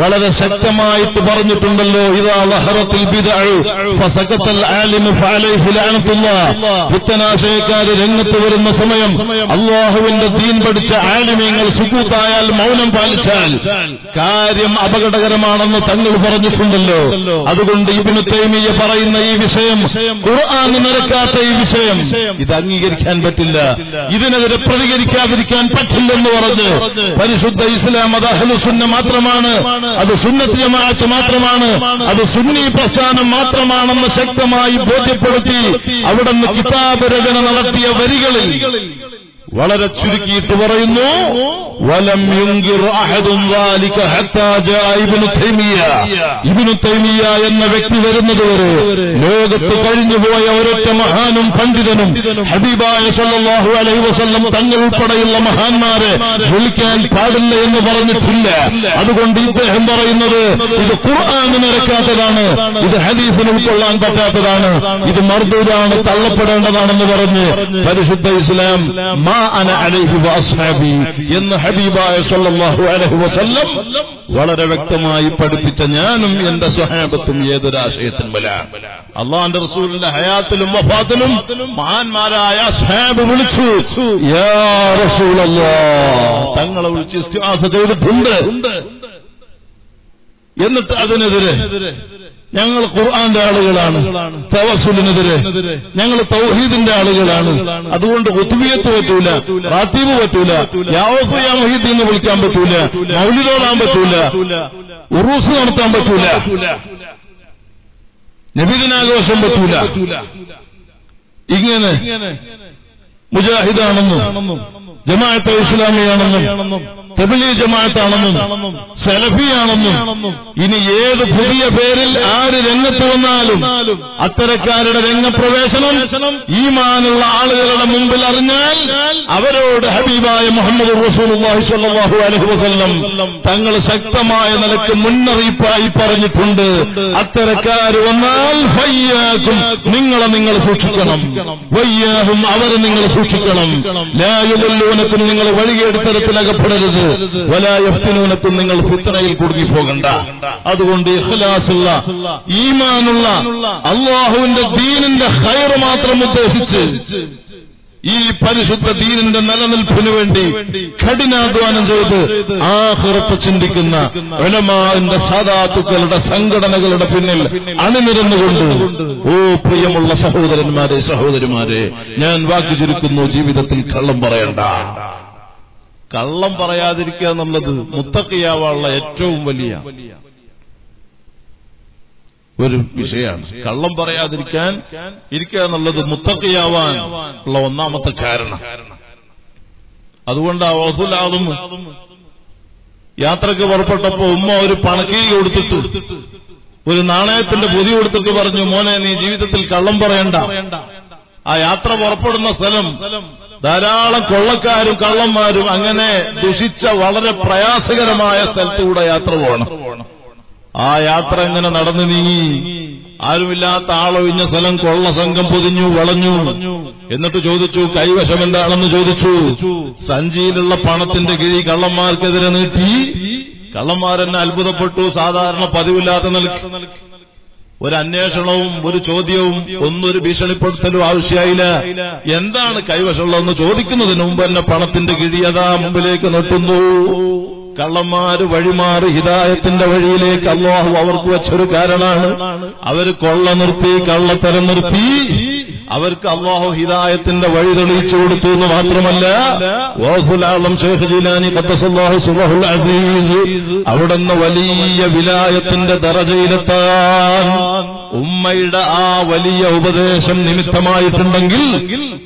വളരെ ശക്തമായിട്ട് പറഞ്ഞിട്ടുണ്ടല്ലോ ഇദാ ലഹറത്തിൽ ബിദഅ ഫസഖത്തൽ ആലിമു ഫഅലൈഹി ലഅനത്തുല്ലാഹ് പുത്തനാശയക്കാര് രംഗത്ത് വരുന്ന സമയം അള്ളാഹുവിന്റെ ദീൻ പഠിച്ച ആലിമീങ്ങൾ സുക്കൂത്തായാൽ മൗനം പാലിച്ചാൽ കാര്യം അപകടകരമാണെന്ന് തങ്ങൾ പറഞ്ഞിട്ടുണ്ടല്ലോ. അതുകൊണ്ട് ഇബ്നു തൈമിയ പറയുന്ന ഈ വിഷയം ഖുർആൻ നിരക്കാത്ത ഈ വിഷയം. ഇത് അംഗീകരിക്കാൻ പറ്റില്ല. ഇതിനെതിരെ പ്രതികരിക്കാതിരിക്കാൻ പറ്റില്ലെന്ന് പറഞ്ഞ് പരിശുദ്ധ ഇസ്ലാം അത് അഹ്ലുസുന്ന മാത്രമാണ്. അത് സുന്നത്ത് ജമാഅത്ത് മാത്രമാണ്. അത് സുന്നി പ്രസ്ഥാനം മാത്രമാണെന്ന് ശക്തമായി ബോധ്യപ്പെടുത്തി അവിടുന്ന് കിതാബ് രചന നടത്തിയ വരികളിൽ വളരെ ചുരുക്കിയിട്ട് പറയുന്നു. വലം യുങ്കിർ അഹദും ذلك حتى جاء ابن تيمية ഇബ്നു തൈമിയ എന്ന വ്യക്തി വരുന്നതുവരെ ലോകത്ത് കഴിഞ്ഞുപോയ ഒരൊറ്റ മഹാനും പണ്ഡിതനും ഹബീബായ സല്ലല്ലാഹു അലൈഹി വസല്ലം തങ്ങൾ ഉൾപ്പെടെയുള്ള മഹാന്മാരെ വിളിക്കാൻ പാടില്ല എന്ന് പറഞ്ഞിട്ടില്ല അതുകൊണ്ട് ഇദ്ദേഹം പറയുന്നത് ഇത് ഖുർആന് നിരക്കാത്തതാണ് ഇത് ഹദീസിന് ഉൾക്കൊള്ളാൻ പറ്റാത്തതാണ് ഇത് മർദൂദാണ് തള്ളപ്പെടേണ്ടതാണെന്ന് പറഞ്ഞ് പരിശുദ്ധ ഇസ്ലാം മാ അന അലൈഹി വഅസ്ഹാബി എന്ന് ഹബീബായ സല്ലല്ലാഹു അലൈഹി വസല്ലം വളരെ വ്യക്തമായി പഠിപ്പിച്ച ഞാനും എന്റെ സ്വഹാബത്തും ഏതൊരു ഏതൊരാശയത്തിന്മലാണ് അള്ളാന്റെ റസൂലിന്റെ ഹയാത്തിലും വഫാത്തിലും മഹാന്മാരായ സ്വഹാബ് വിളിച്ചു യാ റസൂലല്ലാ തങ്ങളെ വിളിച്ച് ചെയ്തിട്ടുണ്ട്. എന്നിട്ട് അതിനെതിരെ ഞങ്ങൾ ഖുർആന്റെ ആളുകളാണ്. തവസുലിനെതിരെ. ഞങ്ങൾ തൗഹീദിന്റെ ആളുകളാണ്. അതുകൊണ്ട് ഒത്തുവിയത്ത് പറ്റൂല റാത്തീബ് പറ്റൂല യാവഫ് യാ മൊഹീദ് എന്ന് വിളിക്കാൻ പറ്റൂല മൗലിദോടാൻ പറ്റൂല ഉറൂസ് നടത്താൻ പറ്റൂല നബിദിനാഘോഷം പറ്റൂല. ഇങ്ങനെ മുജാഹിദാണെന്നും ജമാഅത്തെ ഇസ്ലാമിയാണെന്നും. തബിലി ജമാഅത്താണെന്നും സെലഫിയാണെന്നും ഇനി ഏത് പുതിയ പേരിൽ ആര് രംഗത്ത് വന്നാലും അത്തരക്കാരുടെ രംഗപ്രവേശനം ഈമാനുള്ള ആളുകളുടെ മുമ്പിൽ അറിഞ്ഞാൽ അവരോട് ഹബീബായ മുഹമ്മദ് റസൂലുള്ളാഹി സ്വല്ലല്ലാഹു അലൈഹി വസല്ലം തങ്ങൾ ശക്തമായ നിലയ്ക്ക് മുന്നറിയിപ്പായി പറഞ്ഞിട്ടുണ്ട്. അത്തരക്കാര് വന്നാൽ ഫയ്യാക്കും നിങ്ങളെ നിങ്ങൾ സൂക്ഷിക്കണം. വയ്യാഹും അവരെ നിങ്ങൾ സൂക്ഷിക്കണം. ലായുലൂനക്കും നിങ്ങൾ വഴികേടുത്തരത്തിൽ അകപ്പെടരുത്. വലായഫ്തിനൂനക്കും നിങ്ങൾ ഫിത്തനയിൽ കുടുങ്ങി പോകണ്ട അതുകൊണ്ട് ഇഖ്ലാസുള്ള ഈമാനുള്ള അള്ളാഹുവിന്റെ ദീനിന്റെ ഹൈർ മാത്രം ഉദ്ദേശിച്ച് ഈ പരിശുദ്ധ ദീനിന്റെ നിലനിൽപ്പിനു വേണ്ടി കഠിനാധ്വാനം ചെയ്ത് ആഹൃത്ത് ചിന്തിക്കുന്ന ഒലമാന്റെ സാധാത്തുക്കളുടെ സംഘടനകളുടെ പിന്നിൽ അണിനിരന്നുകൊണ്ട് ഓ പ്രിയമുള്ള സഹോദരന്മാരെ സഹോദരിമാരെ ഞാൻ വാക്കു ചുരുക്കുന്നു ജീവിതത്തിൽ കള്ളം പറയണ്ട. കള്ളം പറയാതിരിക്കുക എന്നുള്ളത് മുത്തക്കിയാവാനുള്ള ഏറ്റവും വലിയ ഒരു വിഷയമാണ്. കള്ളം പറയാതിരിക്കാൻ ഇരിക്കുക എന്നുള്ളത് മുത്തക്കിയാവാൻ ഉള്ള ഒന്നാമത്തെ കാരണം. അതുകൊണ്ട് ആ വസുലാദും യാത്രയ്ക്ക് പുറപ്പെട്ടപ്പോ ഉമ്മ ഒരു പണക്കി കൊടുത്തിട്ട്. ഒരു നാണയത്തിന്റെ പൊതി കൊടുത്തിട്ട് പറഞ്ഞു മോനെ നീ ജീവിതത്തിൽ കള്ളം പറയണ്ട. ആ യാത്ര പുറപ്പെടുന്ന സ്ഥലം ധാരാളം കൊള്ളക്കാരും കള്ളന്മാരും അങ്ങനെ ദുഷിച്ച വളരെ പ്രയാസകരമായ സ്ഥലത്തൂടെ യാത്ര പോകണം. ആ യാത്ര എങ്ങനെ നടന്നു നീങ്ങി? ആരുമില്ലാത്ത ആളൊഴിഞ്ഞ സ്ഥലം കൊള്ള സംഘം പൊതിഞ്ഞു വളഞ്ഞു. എന്നിട്ട് ചോദിച്ചു കൈവശം എന്താണെന്ന് ചോദിച്ചു. സഞ്ചിയിലുള്ള പണത്തിന്റെ കിഴി കള്ളന്മാർക്കെതിരെ നീട്ടി. കള്ളന്മാരെന്നെ അത്ഭുതപ്പെട്ടു സാധാരണ പതിവില്ലാത്ത നിലയ്ക്ക്. ഒരു അന്വേഷണവും ഒരു ചോദ്യവും ഒന്നൊരു ഭീഷണിപ്പെടുത്തലും ആവശ്യമായില്ല. എന്താണ് കൈവശമുള്ളതെന്ന് ചോദിക്കുന്നതിന് മുമ്പ് തന്നെ പണത്തിന്റെ കിഴിയതാ മുമ്പിലേക്ക് നെട്ടുന്നു കള്ളന്മാര് വഴിമാറി ഹിതായത്തിന്റെ വഴിയിലേക്ക് അള്ളാഹു അവർക്ക് വെച്ചൊരു കാരണമാണ്. അവർ കൊള്ള നിർത്തി കള്ളത്തരം നിർത്തി. അവർക്ക് അള്ളാഹു ഹിതായത്തിന്റെ വഴി തെളിയിച്ചു കൊടുത്തു എന്ന് മാത്രമല്ല ജിലാനി അസീസ് അവിടുന്ന് വലിയ വിലായത്തിന്റെ ദറജയിലെത്താൻ ഉമ്മയുടെ ആ വലിയ ഉപദേശം നിമിത്തമായിട്ടുണ്ടെങ്കിൽ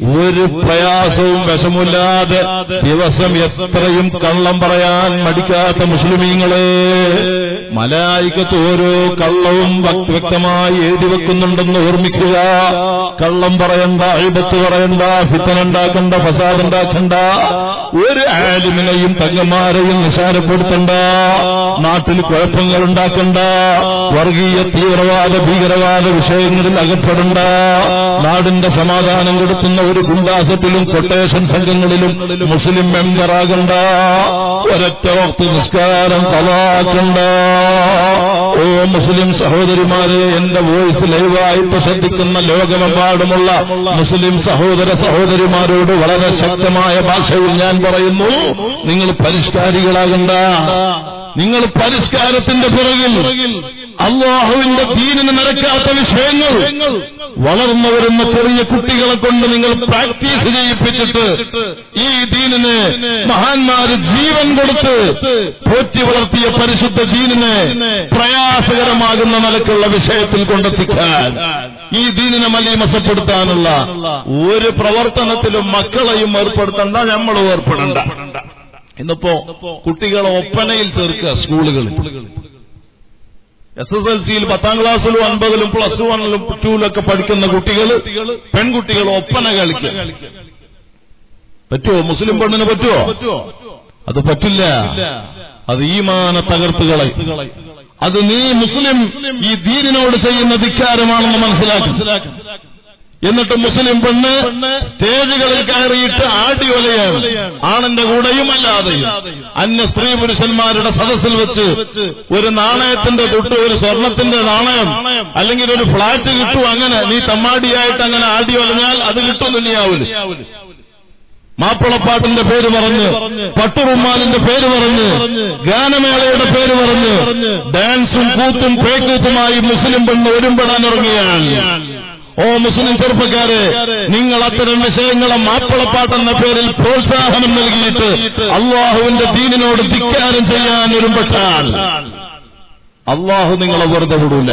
ഒരു പ്രയാസവും വിഷമില്ലാതെ ദിവസം എത്രയും കള്ളം പറയാൻ മടിക്കാത്ത മുസ്ലിമീങ്ങളെ മലായിക്കത്ത് ഓരോ കള്ളവും വ്യക്തമായി എഴുതി വെക്കുന്നുണ്ടെന്ന് ഓർമ്മിക്കുക. കള്ളം പറയണ്ട അഴിബത്ത് പറയണ്ട ഫിത്തനുണ്ടാക്കണ്ട ഫസാദ് ഉണ്ടാക്കണ്ട ഒരു ആലിമിനെയും തങ്ങന്മാരെയും നിസാരപ്പെടുത്തണ്ട നാട്ടിൽ കുഴപ്പങ്ങൾ ഉണ്ടാക്കണ്ട വർഗീയ തീവ്രവാദ ഭീകരവാദ വിഷയങ്ങളിൽ അകപ്പെടണ്ട. നാടിന്റെ സമാധാനം കൊടുക്കുന്ന ഒരു ഗുണ്ടാസത്തിലും കൊട്ടേഷൻ സംഘങ്ങളിലും മുസ്ലിം മെമ്പറാകണ്ട ഒരൊറ്റ വക്ത് നിസ്കാരം തലാക്കണ്ട ഓ മുസ്ലിം സഹോദരിമാരെ എന്റെ വോയിസ് ലൈവായി ശ്രദ്ധിക്കുന്ന ലോകമെമ്പാടുമുള്ള മുസ്ലിം സഹോദര സഹോദരിമാരോട് വളരെ ശക്തമായ ഭാഷയിൽ ഞാൻ പറയുന്നു നിങ്ങൾ പരിഷ്കാരികളാകണ്ട. നിങ്ങൾ പരിഷ്കാരത്തിന്റെ പിറകിൽ അള്ളാഹുവിന്റെ ദീനിന് നിരക്കാത്ത വിഷയങ്ങൾ വളർന്നു വരുന്ന ചെറിയ കുട്ടികളെ കൊണ്ട് നിങ്ങൾ പ്രാക്ടീസ് ചെയ്യിപ്പിച്ചിട്ട് ഈ ദീനിന് മഹാന്മാര് ജീവൻ കൊടുത്ത് പോറ്റി വളർത്തിയ പരിശുദ്ധ ദീനിനെ പ്രയാസകരമാകുന്ന നിലക്കുള്ള വിഷയത്തിൽ കൊണ്ടെത്തിക്കാൻ ഈ ദീനിനെ മലീമസപ്പെടുത്താനുള്ള ഒരു പ്രവർത്തനത്തിലും മക്കളെയും ഏർപ്പെടുത്തണ്ട നമ്മളും ഏർപ്പെടണ്ട. ഇന്നിപ്പോ കുട്ടികളെ ഒപ്പനയിൽ ചേർക്കുക സ്കൂളുകളിൽ. എസ് എസ് എൽ സിയിൽ പത്താം ക്ലാസ്സിലും അൻപതിലും പ്ലസ് വണ്ണിലും ടൂലൊക്കെ പഠിക്കുന്ന കുട്ടികൾ പെൺകുട്ടികൾ ഒപ്പന കളിക്ക. പറ്റുമോ മുസ്ലിം പെണ്ണിന് പറ്റുമോ അത് പറ്റില്ല. അത് ഈമാന തകർത്തുകളെ അത് നീ മുസ്ലിം ഈ ദീനിനോട് ചെയ്യുന്ന ധിക്കാരമാണെന്ന് മനസ്സിലാക്കും. എന്നിട്ട് മുസ്ലിം പെണ്ണ് സ്റ്റേജുകളിൽ കയറിയിട്ട് ആടി ഒലയാണ് ആണിന്റെ കൂടെയും അല്ലാതെയും. അന്യ സ്ത്രീ പുരുഷന്മാരുടെ സദസ്സിൽ വെച്ച് ഒരു നാണയത്തിന്റെ തൊട്ട് ഒരു സ്വർണത്തിന്റെ നാണയം അല്ലെങ്കിൽ ഒരു ഫ്ളാറ്റ് കിട്ടും അങ്ങനെ. നീ തമ്മാടിയായിട്ട് അങ്ങനെ ആടി ഒലഞ്ഞാൽ അത് കിട്ടും തന്നെയാവില്ല മാപ്പിളപ്പാട്ടിന്റെ പേര് പറഞ്ഞ് പട്ടുറുമാലിന്റെ പേര് പറഞ്ഞ് ഗാനമേളയുടെ പേര് പറഞ്ഞ് ഡാൻസും കൂത്തും പേക്കൂത്തുമായി മുസ്ലിം പെണ്ണ് ഒരുമ്പെടാൻ ഇറങ്ങിയാണ് ഓ മുസ്ലിം ചെറുപ്പക്കാരെ നിങ്ങൾ അത്തരം വിഷയങ്ങളെ മാപ്പിളപ്പാട്ടെന്ന പേരിൽ പ്രോത്സാഹനം നൽകിയിട്ട് അള്ളാഹുവിന്റെ ദീനിനോട് ധിക്കാരം ചെയ്യാൻ ഒരുമ്പെട്ടാൽ അള്ളാഹു നിങ്ങളെ വെറുതെ വിടൂല.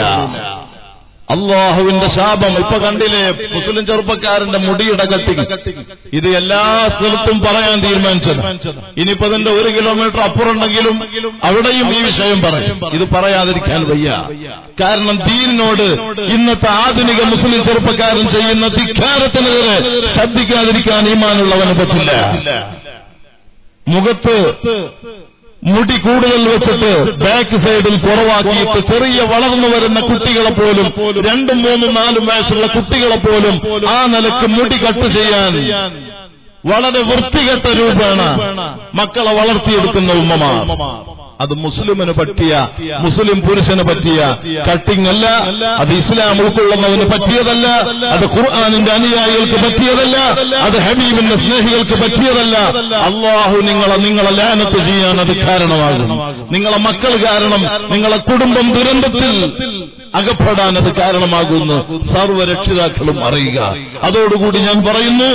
അള്ളാഹുവിന്റെ ശാപം ഇപ്പൊ കണ്ടില്ലേ? മുസ്ലിം ചെറുപ്പക്കാരന്റെ മുടിയുടെ കട്ടിങ് ഇത് എല്ലാ സ്ഥലത്തും പറയാൻ തീരുമാനിച്ചത്. ഇനിയിപ്പോ അതിന്റെ ഒരു കിലോമീറ്റർ അപ്പുറമുണ്ടെങ്കിലും അവിടെയും ഈ വിഷയം പറയും. ഇത് പറയാതിരിക്കാൻ വയ്യ. കാരണം ദീനിനോട് ഇന്നത്തെ ആധുനിക മുസ്ലിം ചെറുപ്പക്കാരൻ ചെയ്യുന്ന ധിക്കാരത്തിനെതിരെ ശ്രദ്ധിക്കാതിരിക്കാൻ ഈമാനുള്ളവന് പറ്റില്ല. മുഖത്ത് മുടി കൂടുതൽ വെച്ചിട്ട് ബാക്ക് സൈഡിൽ കുറവാക്കിയിട്ട് ചെറിയ വളർന്നു വരുന്ന കുട്ടികളെ പോലും രണ്ടും മൂന്നും നാലും വയസ്സുള്ള കുട്ടികളെ പോലും ആ നിലയ്ക്ക് മുടി കട്ട് ചെയ്യാൻ വളരെ വൃത്തികെട്ട രൂപേണ മക്കളെ വളർത്തിയെടുക്കുന്ന ഉമ്മമാർ. അത് മുസ്ലിമിന് പറ്റിയ മുസ്ലിം പുരുഷന് പറ്റിയ കട്ടിംഗ് അല്ല അത് ഇസ്ലാം ഉൾക്കൊള്ളുന്നതിന് പറ്റിയതല്ല അത് ഖുർആാനിന്റെ അനുയായികൾക്ക് പറ്റിയതല്ല അത് ഹബീബിന്റെ സ്നേഹികൾക്ക് പറ്റിയതല്ല. അള്ളാഹു നിങ്ങളെ നിങ്ങളെ ലാനത്ത് ചെയ്യാൻ അത് കാരണമാകും. നിങ്ങളെ മക്കൾ കാരണം നിങ്ങളെ കുടുംബം ദുരന്തത്തിൽ അകപ്പെടാൻ അത് കാരണമാകുന്നു സർവരക്ഷിതാക്കളും അറിയുക. അതോടുകൂടി ഞാൻ പറയുന്നു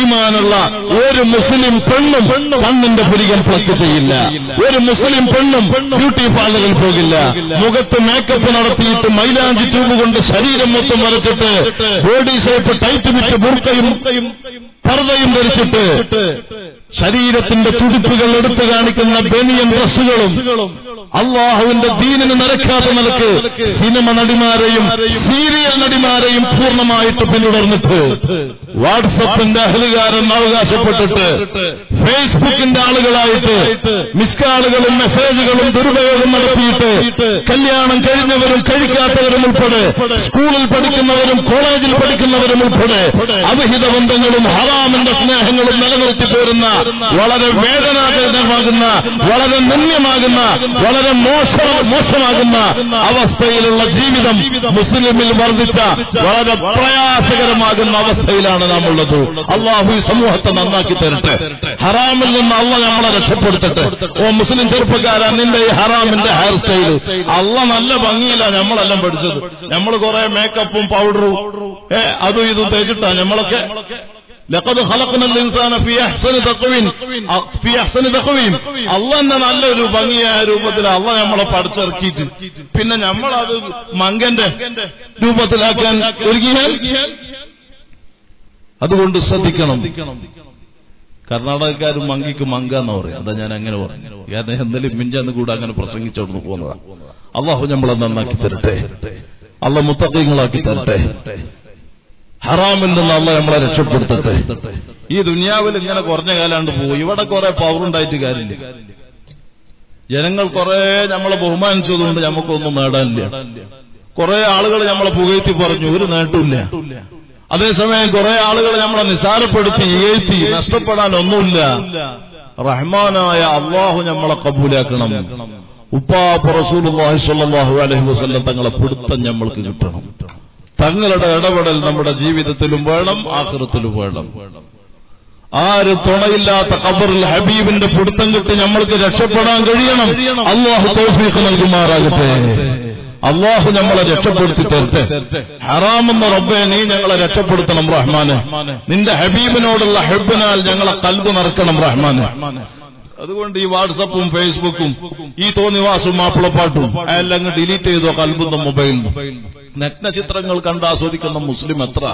ഈമാനുള്ള ഒരു മുസ്ലിം പെണ്ണും കണ്ണിന്റെ പുരികൻ പ്ലക്ക് ചെയ്യില്ല. ഒരു മുസ്ലിം പെണ്ണും ബ്യൂട്ടി പാർലറിൽ പോകില്ല. മുഖത്ത് മേക്കപ്പ് നടത്തിയിട്ട് മൈലാഞ്ചി ട്യൂബ് കൊണ്ട് ശരീരം മൊത്തം വരച്ചിട്ട് ബോഡി ഷേപ്പ് ടൈറ്റ് വിറ്റ് ബുർക്കയും പർദ്ദയും ധരിച്ചിട്ട് ശരീരത്തിന്റെ തുടിപ്പുകൾ എടുത്തു കാണിക്കുന്ന ബനിയൻ ഡ്രസ്സുകളും അള്ളാഹുവിന്റെ ദീനിന് നിരക്കാത്ത നിലയ്ക്ക് സിനിമ നടിമാരെയും സീരിയൽ നടിമാരെയും പൂർണമായിട്ട് പിന്തുടർന്നിട്ട് വാട്സപ്പിന്റെ അഹലുകാരൻ അവകാശപ്പെട്ടിട്ട് ഫേസ്ബുക്കിന്റെ ആളുകളായിട്ട് മിസ്കാളുകളും മെസ്സേജുകളും ദുരുപയോഗം നടത്തിയിട്ട് കല്യാണം കഴിഞ്ഞവരും കഴിക്കാത്തവരും ഉൾപ്പെടെ സ്കൂളിൽ പഠിക്കുന്നവരും കോളേജിൽ പഠിക്കുന്നവരും ഉൾപ്പെടെ അവിഹിത ബന്ധങ്ങളും ഹറാമിന്റെ സ്നേഹങ്ങളും നിലനിർത്തി പോരുന്ന വളരെ വേദനാജനകമാകുന്ന വളരെ നിന്ദ്യമാകുന്ന വളരെ മോശ മോശമാകുന്ന അവസ്ഥയിലുള്ള ജീവിതം മുസ്ലിമിൽ വർദ്ധിച്ച വളരെ പ്രയാസകരമാകുന്ന അവസ്ഥയിലാണ് നാം ഉള്ളത് അള്ളാഹു ഈ സമൂഹത്തെ നന്നാക്കി തരട്ടെ. ഹറാമിൽ നിന്ന് അള്ള നമ്മളെ രക്ഷപ്പെടുത്തട്ടെ. ഓ മുസ്ലിം ചെറുപ്പക്കാരാ നിന്റെ ഈ ഹറാമിന്റെ ഹെയർ സ്റ്റൈൽ അള്ള നല്ല ഭംഗിയില്ല നമ്മളെല്ലാം പഠിച്ചത്. നമ്മൾ കുറെ മേക്കപ്പും പൗഡറും അതും ഇതും തേച്ചിട്ടാ നമ്മളൊക്കെ ലഖദ് ഖലഖ്നൽ ഇൻസാന ഫീ അഹ്സനി തഖ്വീം അ- ഫീ അഹ്സനി തഖ്വീം അള്ളാന്റെ നല്ലൊരു ഭംഗിയായ രൂപത്തിൽ അള്ള നമ്മളെ പഠിച്ചിറക്കിയിട്ട് പിന്നെ നമ്മൾ അത് മങ്കന്റെ രൂപത്തിലാക്കാൻ ഒരുങ്ങിയാൽ അതുകൊണ്ട് ശ്രദ്ധിക്കണം. കർണാടകക്കാർ മങ്കിക്ക് മങ്ക എന്ന് പറയും. അതാ ഞാൻ അങ്ങനെ പറഞ്ഞു കാരണം എന്തായാലും മിഞ്ചാന്ന് കൂടെ അങ്ങനെ പ്രസംഗിച്ചോണ്ട് പോകുന്നതാ അള്ളാഹു നമ്മളെ നന്നാക്കി തരട്ടെ. അള്ള മുത്തക്കങ്ങളാക്കി തരട്ടെ. ഹറാമിൽ അള്ള നമ്മളെ രക്ഷപ്പെടുത്തട്ടെ. ഈ ദുനിയാവിൽ ഇങ്ങനെ കുറഞ്ഞ കാലാണ്ട് പോകും ഇവിടെ കുറെ പവർ ഉണ്ടായിട്ട് കാര്യമില്ല. ജനങ്ങൾ കുറെ നമ്മളെ ബഹുമാനിച്ചതുകൊണ്ട് നമുക്കൊന്നും നേടാനില്ല. കുറെ ആളുകൾ നമ്മളെ പുകഴ്ത്തി പറഞ്ഞു ഒരു നേട്ടമില്ല അതേസമയം കുറെ ആളുകൾ നമ്മളെ നിസാരപ്പെടുത്തി ഏൽപ്പി നഷ്ടപ്പെടാൻ ഒന്നുമില്ല റഹ്മാനായ അള്ളാഹു നമ്മളെ കബൂലാക്കണം. ഉപ്പാ റസൂൽ അലൈഹി വസല്ലം തങ്ങളെ പിടുത്തം നമ്മൾക്ക് കിട്ടണം. തങ്ങളുടെ ഇടപെടൽ നമ്മുടെ ജീവിതത്തിലും വേണം ആഹൃത്തിലും വേണം. ആര് തുണയില്ലാത്ത ഖബറിൽ ഹബീബിന്റെ പിടുത്തം കിട്ടി നമ്മൾക്ക് രക്ഷപ്പെടാൻ കഴിയണം. അള്ളാഹു തൗഫീഖ് നൽകുമാറാകട്ടെ. അള്ളാഹു നമ്മളെ രക്ഷപ്പെടുത്തി തരട്ടെ. ഹറാമെന്ന റബ്ബെ നീ ഞങ്ങളെ രക്ഷപ്പെടുത്തണം റഹ്മാന്. നിന്റെ ഹബീബിനോടുള്ള ഹെബിനാൽ ഞങ്ങളെ കൽബ് നിറക്കണം റഹ്മാന്. അതുകൊണ്ട് ഈ വാട്സപ്പും ഫേസ്ബുക്കും ഈ തോന്നിവാസും മാപ്പിളപ്പാട്ടും അതെല്ലാം അങ്ങ് ഡിലീറ്റ് ചെയ്തോ കൽബുന്ന മൊബൈൽ നഗ്ന ചിത്രങ്ങൾ കണ്ട് ആസ്വദിക്കുന്ന മുസ്ലിം എത്ര?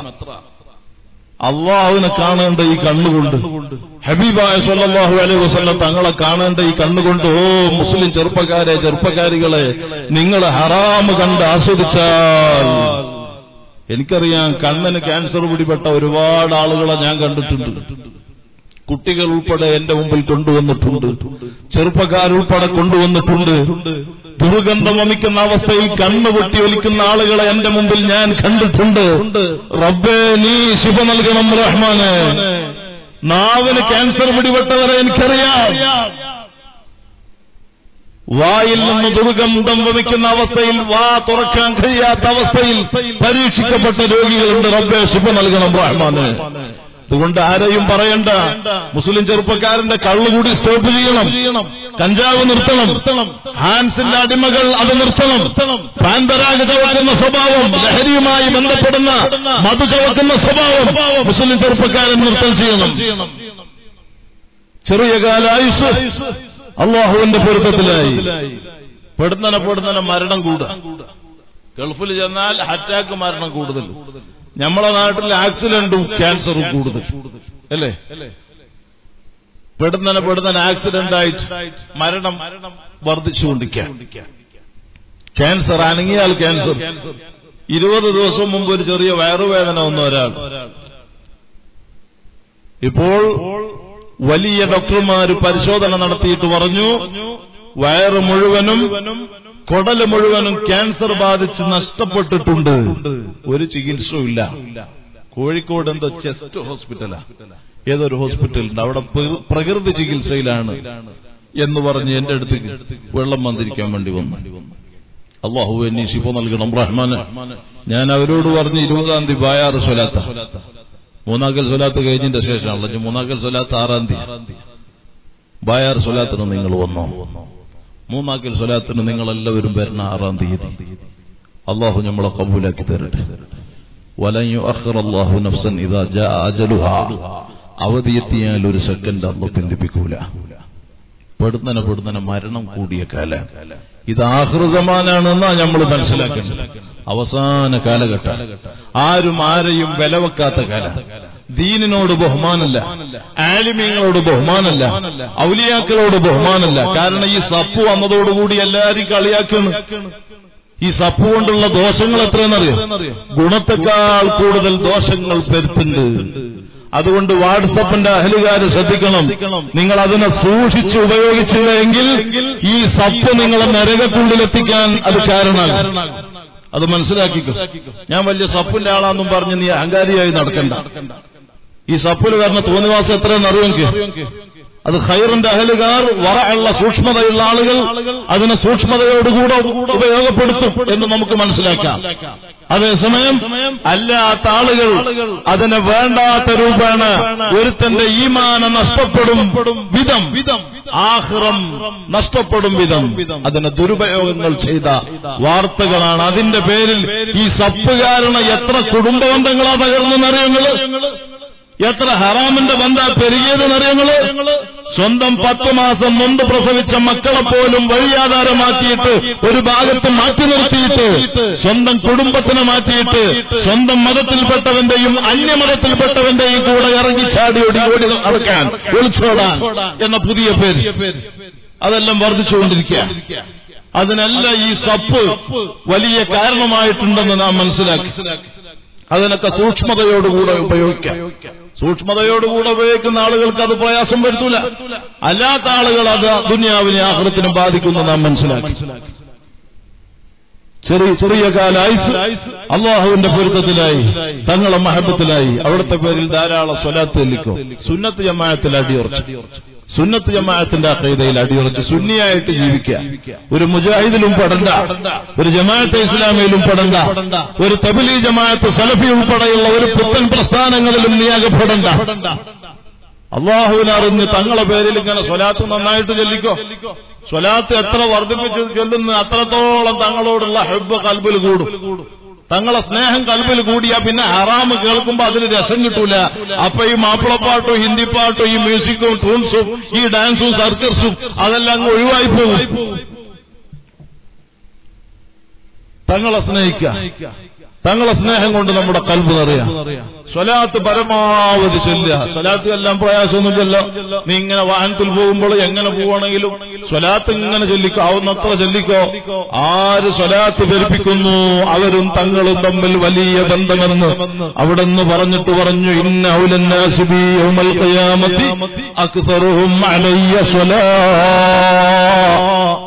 അള്ളാഹുവിനെ കാണേണ്ട ഈ കണ്ണുകൊണ്ട് ഹബീബായ സല്ലല്ലാഹു അലൈഹി വസല്ലം തങ്ങളെ കാണേണ്ട ഈ കണ്ണുകൊണ്ട് ഓ മുസ്ലിം ചെറുപ്പക്കാരെ ചെറുപ്പക്കാരികളെ നിങ്ങൾ ഹറാമ് കണ്ട് ആസ്വദിച്ചാൽ എനിക്കറിയാം കണ്ണിന് ക്യാൻസർ പിടിപെട്ട ഒരുപാട് ആളുകളെ ഞാൻ കണ്ടിട്ടുണ്ട്. കുട്ടികൾ ഉൾപ്പെടെ എന്റെ മുമ്പിൽ കൊണ്ടുവന്നിട്ടുണ്ട്. ചെറുപ്പക്കാരുൾപ്പെടെ കൊണ്ടുവന്നിട്ടുണ്ട്. ദുർഗന്ധം വമിക്കുന്ന അവസ്ഥയിൽ കണ്ണു പൊട്ടി ഒലിക്കുന്ന ആളുകളെ എന്റെ മുമ്പിൽ ഞാൻ കണ്ടിട്ടുണ്ട്. റബ്ബേ നീ ശുഭ നൽകണം റഹ്മാന്. നാവിന് ക്യാൻസർ പിടിപെട്ടവരെ എനിക്കറിയാം. വായിൽ നിന്ന് ദുർഗന്ധം വമിക്കുന്ന അവസ്ഥയിൽ വാ തുറക്കാൻ കഴിയാത്ത അവസ്ഥയിൽ പരീക്ഷിക്കപ്പെട്ട രോഗികളുണ്ട്. റബ്ബേ ശുഭ നൽകണം റഹ്മാന്. അതുകൊണ്ട് ആരെയും പറയണ്ട. മുസ്ലിം ചെറുപ്പക്കാരന്റെ കള്ളുകൂടി സ്റ്റോപ്പ് ചെയ്യണം. കഞ്ചാവ് നിർത്തണം. ഹാൻസിന്റെ അടിമകൾ അത് നിർത്തണം. പാൻപരാഗ് ചവക്കുന്ന സ്വഭാവം ലഹരിയുമായി ബന്ധപ്പെടുന്ന മധു ചവക്കുന്ന സ്വഭാവം മുസ്ലിം ചെറുപ്പക്കാരൻ നിർത്തൽ ചെയ്യണം. ചെറിയ കാല ആയുസ് അള്ളാഹുവിന്റെ പൊരുത്തത്തിലായി. പെടുന്നനെ പെടുന്നനെ മരണം കൂടുക. ഗൾഫിൽ ചെന്നാൽ അറ്റാക്ക് മരണം കൂടുതൽ. നമ്മളെ നാട്ടിൽ ആക്സിഡന്റും ക്യാൻസറും കൂടുതൽ. അല്ലേ? പെടുന്നനെ പെടുന്ന ആക്സിഡന്റ് ആയിട്ട് മരണം വർദ്ധിച്ചുകൊണ്ടിരിക്കാം ക്യാൻസർ അനങ്ങിയാൽ ക്യാൻസർ ഇരുപത് ദിവസം മുമ്പ് ഒരു ചെറിയ വയറുവേദന വന്ന ഒരാൾ. ഇപ്പോൾ വലിയ ഡോക്ടർമാർ പരിശോധന നടത്തിയിട്ട് പറഞ്ഞു വയറ് മുഴുവനും കൊടൽ മുഴുവനും ക്യാൻസർ ബാധിച്ച് നഷ്ടപ്പെട്ടിട്ടുണ്ട്. ഒരു ചികിത്സയില്ല കോഴിക്കോട് എന്തോ ചെസ്റ്റ് ഹോസ്പിറ്റലാ. ഏതൊരു ഹോസ്പിറ്റലുണ്ട്? അവിടെ പ്ര- പ്രകൃതി ചികിത്സയിലാണ് എന്ന് പറഞ്ഞ് എന്റെ അടുത്ത് വെള്ളം വന്നിരിക്കാൻ വേണ്ടി വന്നു. അള്ളാഹു എന്നീ ശിഫ നൽകണം. റഹ്മാന് ഞാൻ അവരോട് പറഞ്ഞ് ഇരുപതാം തീയതി ബായാറ് സ്വലാത്ത. മൂന്നാക്കൽ സ്വലാത്ത് കഴിഞ്ഞതിന്റെ ശേഷമാണല്ലോ. മൂന്നാക്കൽ സ്വലാത്ത് ആറാം തീയതി. ബായാർ സ്വലാത്തിന് നിങ്ങൾ വന്നോ? മൂന്നാക്കൽ സ്വലാത്തിന് നിങ്ങളെല്ലാവരും വരുന്ന ആറാം തീയതി. അള്ളാഹു നമ്മളെ കബൂലാക്കി തരട്ടെ. വലഞ്ഞു അള്ളാഹു നഫ്സൻ ഇതാ അവധിയെത്തിയാൽ ഒരു സെക്കൻഡ് അന്ന് പിന്തിപ്പിക്കൂല. പെടുന്നനെ പെടുന്നനെ മരണം കൂടിയ കാലം. ഇത് ആഹൃതമാനാണെന്നാ നമ്മൾ മനസ്സിലാക്കുന്നത്. അവസാന കാലഘട്ടം. ആരും ആരെയും വില വെക്കാത്ത കാലം. ദീനിനോട് ബഹുമാനല്ല ആലിമ്യങ്ങളോട് ബഹുമാനല്ല ഔലിയാക്കളോട് ബഹുമാനല്ല. കാരണം ഈ സപ്പ് വന്നതോടുകൂടി എല്ലാവരും കളിയാക്കുന്നു ഈ സപ്പ് കൊണ്ടുള്ള ദോഷങ്ങൾ എത്രയെന്നറിയാം? ഗുണത്തെക്കാൾ കൂടുതൽ ദോഷങ്ങൾ പെരുത്തുണ്ട്. അതുകൊണ്ട് വാട്സപ്പിന്റെ അഹലുകാര് ശ്രദ്ധിക്കണം. നിങ്ങൾ അതിനെ സൂക്ഷിച്ച് ഉപയോഗിച്ചില്ലെങ്കിൽ ഈ സപ്പ് നിങ്ങളെ നരകക്കുള്ളിലെത്തിക്കാൻ അത് കാരണമാണ് അത് മനസ്സിലാക്കിക്കോ. ഞാൻ വലിയ സപ്പിന്റെ ആളാന്നും പറഞ്ഞ് നീ അഹങ്കാരിയായി നടക്കണ്ട. ഈ സപ്പിൽ വരുന്ന തോന്നിവാസം എത്രയെന്ന് അറിയുമെങ്കിൽ അത് ഖൈറിന്റെ അഹലുകാർ വറയുള്ള സൂക്ഷ്മതയുള്ള ആളുകൾ അതിനെ സൂക്ഷ്മതയോടുകൂടെ ഉപയോഗപ്പെടുത്തും എന്ന് നമുക്ക് മനസ്സിലാക്കാം. അതേസമയം അല്ലാത്ത ആളുകൾ അതിനെ വേണ്ടാത്ത രൂപേണ ഒരുത്തന്റെ ഈമാന നഷ്ടപ്പെടും വിധം ആഹ്റം നഷ്ടപ്പെടും വിധം അതിന് ദുരുപയോഗങ്ങൾ ചെയ്ത വാർത്തകളാണ്. അതിന്റെ പേരിൽ ഈ സപ്പ് കാരണം എത്ര കുടുംബബന്ധങ്ങളാ തകർന്നെന്നറിയുന്നത് എത്ര ഹറാമിന്റെ ബന്ധ പെരുകിയതെന്നറിയങ്ങൾ സ്വന്തം പത്ത് മാസം മുമ്പ് പ്രസവിച്ച മക്കളെ പോലും വഴിയാധാരമാക്കിയിട്ട് ഒരു ഭാഗത്ത് മാറ്റി നിർത്തിയിട്ട് സ്വന്തം കുടുംബത്തിനെ മാറ്റിയിട്ട് സ്വന്തം മതത്തിൽപ്പെട്ടവന്റെയും അന്യമതത്തിൽപ്പെട്ടവന്റെയും കൂടെ ഇറങ്ങി ചാടി ഓടി ഓടി നടക്കാൻ ഒളിച്ചോടാൻ എന്ന പുതിയ പേര്. അതെല്ലാം വർദ്ധിച്ചുകൊണ്ടിരിക്കുക. അതിനല്ല ഈ സപ്പ് വലിയ കാരണമായിട്ടുണ്ടെന്ന് നാം മനസ്സിലാക്കി. അതിനൊക്കെ സൂക്ഷ്മതയോടുകൂടെ ഉപയോഗിക്കാം. സൂക്ഷ്മതയോടുകൂടെ ഉപയോഗിക്കുന്ന ആളുകൾക്ക് അത് പ്രയാസം വരുത്തൂല. അല്ലാത്ത ആളുകൾ അത് ദുനിയാവിനെ ആഹ്ലത്തിനും ബാധിക്കുന്നു നാം മനസ്സിലാക്കി. ചെറിയ ചെറിയ കാല ആയുസ് അള്ളാഹുവിന്റെ പൊരുത്തത്തിലായി തങ്ങളെ മഹബത്തിലായി അവിടുത്തെ പേരിൽ ധാരാളം സ്വലാത്ത് ലിക്കോ സുന്നത്ത് ജമാഅത്തിൽ അടിയുറച്ചു. സുന്നത്ത് ജമാഅത്തിന്റെ അക്കൈതയിൽ അടിയുറച്ച് സുന്നിയായിട്ട് ജീവിക്കുക. ഒരു മുജാഹിദിലും പെടണ്ട. ഒരു ജമാഅത്ത് ഇസ്ലാമിയിലും പെടണ്ട. ഒരു തബിലി ജമാഅത്ത് സലഫി ഉൾപ്പെടെയുള്ള ഒരു പുത്തൻ പ്രസ്ഥാനങ്ങളിലും നീ അകപ്പെടണ്ട അള്ളാഹുവിനറിഞ്ഞ് തങ്ങളെ പേരിൽ ഇങ്ങനെ സ്വലാത്ത് നന്നായിട്ട് ചൊല്ലിക്കോ. സ്വലാത്ത് എത്ര വർദ്ധിപ്പിച്ച് ചൊല്ലുന്നു അത്രത്തോളം തങ്ങളോടുള്ള ഹെബ് കൽബിൽ കൂടും. തങ്ങളെ സ്നേഹം കൽബിൽ കൂടിയാ പിന്നെ ഹറാമ് കേൾക്കുമ്പോ അതിന് രസം കിട്ടൂല. അപ്പൊ ഈ മാപ്പിളപ്പാട്ടും ഹിന്ദിപ്പാട്ടും ഈ മ്യൂസിക്കും ട്യൂൺസും ഈ ഡാൻസും സർക്കസും അതെല്ലാം അങ്ങ് ഒഴിവായി പോകും. തങ്ങളെ സ്നേഹിക്കുക തങ്ങളെ സ്നേഹം കൊണ്ട് നമ്മുടെ കൽബ് നിറയാ. സ്വലാത്ത് പരമാവധി ചെല്ലുക. സ്വലാത്ത് എല്ലാം പ്രയാസമൊന്നുമില്ലല്ലോ. നീ ഇങ്ങനെ വാഹനത്തിൽ പോകുമ്പോൾ എങ്ങനെ പോവാണെങ്കിലും സ്വലാത്ത് ഇങ്ങനെ ചൊല്ലിക്കോ ആവുന്നത്ര ചൊല്ലിക്കോ. ആര് സ്വലാത്ത് ധരിപ്പിക്കുന്നു അവരും തങ്ങളും തമ്മിൽ വലിയ ബന്ധമെന്ന്. അവിടെ നിന്ന് പറഞ്ഞിട്ട് പറഞ്ഞു ഇന്ന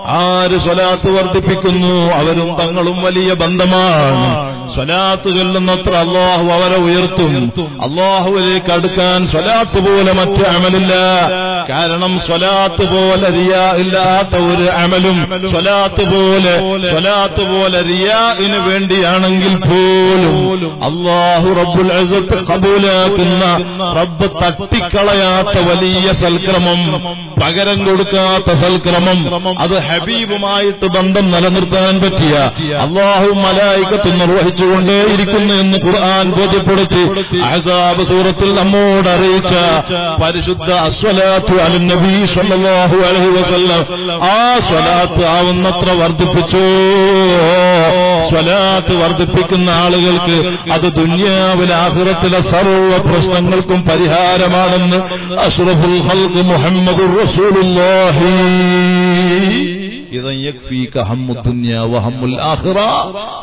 ആര് സ്വലാത്ത് വർദ്ധിപ്പിക്കുന്നു? അവരും തങ്ങളും വലിയ ബന്ധമാണ്. സ്വലാത്ത് ചൊല്ലുന്നത്ര അള്ളാഹു അവരെ ഉയർത്തും. അള്ളാഹുവിലേക്ക് അടുക്കാൻ സ്വലാത്ത് പോലെ മറ്റു അമലില്ല. കാരണം സ്വലാത്ത് പോലെ റിയാ ഇല്ലാത്ത ഒരു അമലും സ്വലാത്ത് പോലെ സ്വലാത്ത് പോലെ റിയാന് വേണ്ടിയാണെങ്കിൽ പോലും അള്ളാഹു റബ്ബുൽ അസത്ത് കബൂലാക്കുന്ന റബ്ബ് തട്ടിക്കളയാത്ത വലിയ സൽക്രമം പകരം കൊടുക്കാത്ത സൽക്രമം അത് ഹബീബുമായിട്ട് ബന്ധം നിലനിർത്താൻ പറ്റിയ അള്ളാഹു മലായിക്കത്ത് നിർവഹിച്ചുകൊണ്ടേയിരിക്കുന്നു എന്ന് ഖുർആൻ ബോധ്യപ്പെടുത്തി. അഹസാബ് സൂറത്തിൽ നമ്മോട് അറിയിച്ച പരിശുദ്ധ അസ്വലാത്തു അലു നബി സല്ലല്ലാഹു അലൈഹി വസല്ലം. ആ സ്വലാത്ത് ആവുന്നത്ര വർദ്ധിപ്പിച്ചു? സ്വലാത്ത് വർദ്ധിപ്പിക്കുന്ന ആളുകൾക്ക് അത് ആഹുറത്തിലെ സർവ പ്രശ്നങ്ങൾക്കും പരിഹാരമാണെന്ന് അഷ്റഫുൽ ഹൽക്ക് മുഹമ്മദ് റസൂലുള്ളാഹി.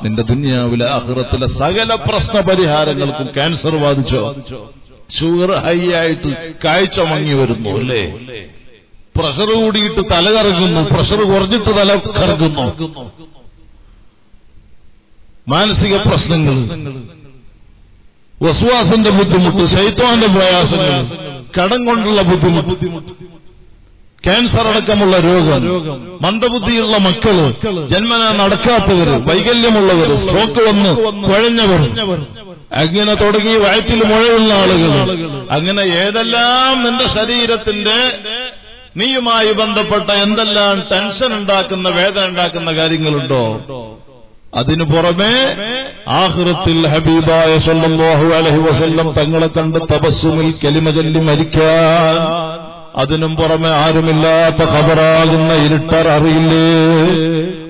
നിന്റെ ദുന്യാവിലെ ആഹ്റത്തിലെ സകല പ്രശ്ന പരിഹാരങ്ങൾക്കും ക്യാൻസർ ബാധിച്ചോ? ഷുഗർ ഹൈ ആയിട്ട് കാഴ്ച മങ്ങി വരുന്നു അല്ലേ? പ്രഷർ കൂടിയിട്ട് തല കറങ്ങുന്നു പ്രഷർ കുറഞ്ഞിട്ട് തല കറങ്ങുന്നു. മാനസിക പ്രശ്നങ്ങൾ വസുവാസിന്റെ ബുദ്ധിമുട്ട് ശൈത്വാന്റെ പ്രയാസങ്ങൾ കടം കൊണ്ടുള്ള ബുദ്ധിമുട്ട്. ക്യാൻസർ അടക്കമുള്ള രോഗം മന്ദബുദ്ധിയുള്ള മക്കൾ ജന്മന നടക്കാത്തവര് വൈകല്യമുള്ളവര് സ്ട്രോക്ക് വന്ന് കുഴഞ്ഞവർ അങ്ങനെ തുടങ്ങി വയറ്റിൽ മുഴയുള്ള ആളുകൾ അങ്ങനെ ഏതെല്ലാം നിന്റെ ശരീരത്തിന്റെ നീയുമായി ബന്ധപ്പെട്ട എന്തെല്ലാം ടെൻഷൻ ഉണ്ടാക്കുന്ന വേദന ഉണ്ടാക്കുന്ന കാര്യങ്ങളുണ്ടോ? അതിനു പുറമെ ആഹൃത്തിൽ ഹബീബായ സല്ലാഹു അലഹി വസല്ലം തങ്ങളെ കണ്ട് തപസ്സുമിൽ കലിമചല്ലി മരിക്കാൻ അതിനും പുറമെ ആരുമില്ലാത്ത ഖബറാകുന്ന ഇരുട്ടർ അറിയില്ലേ?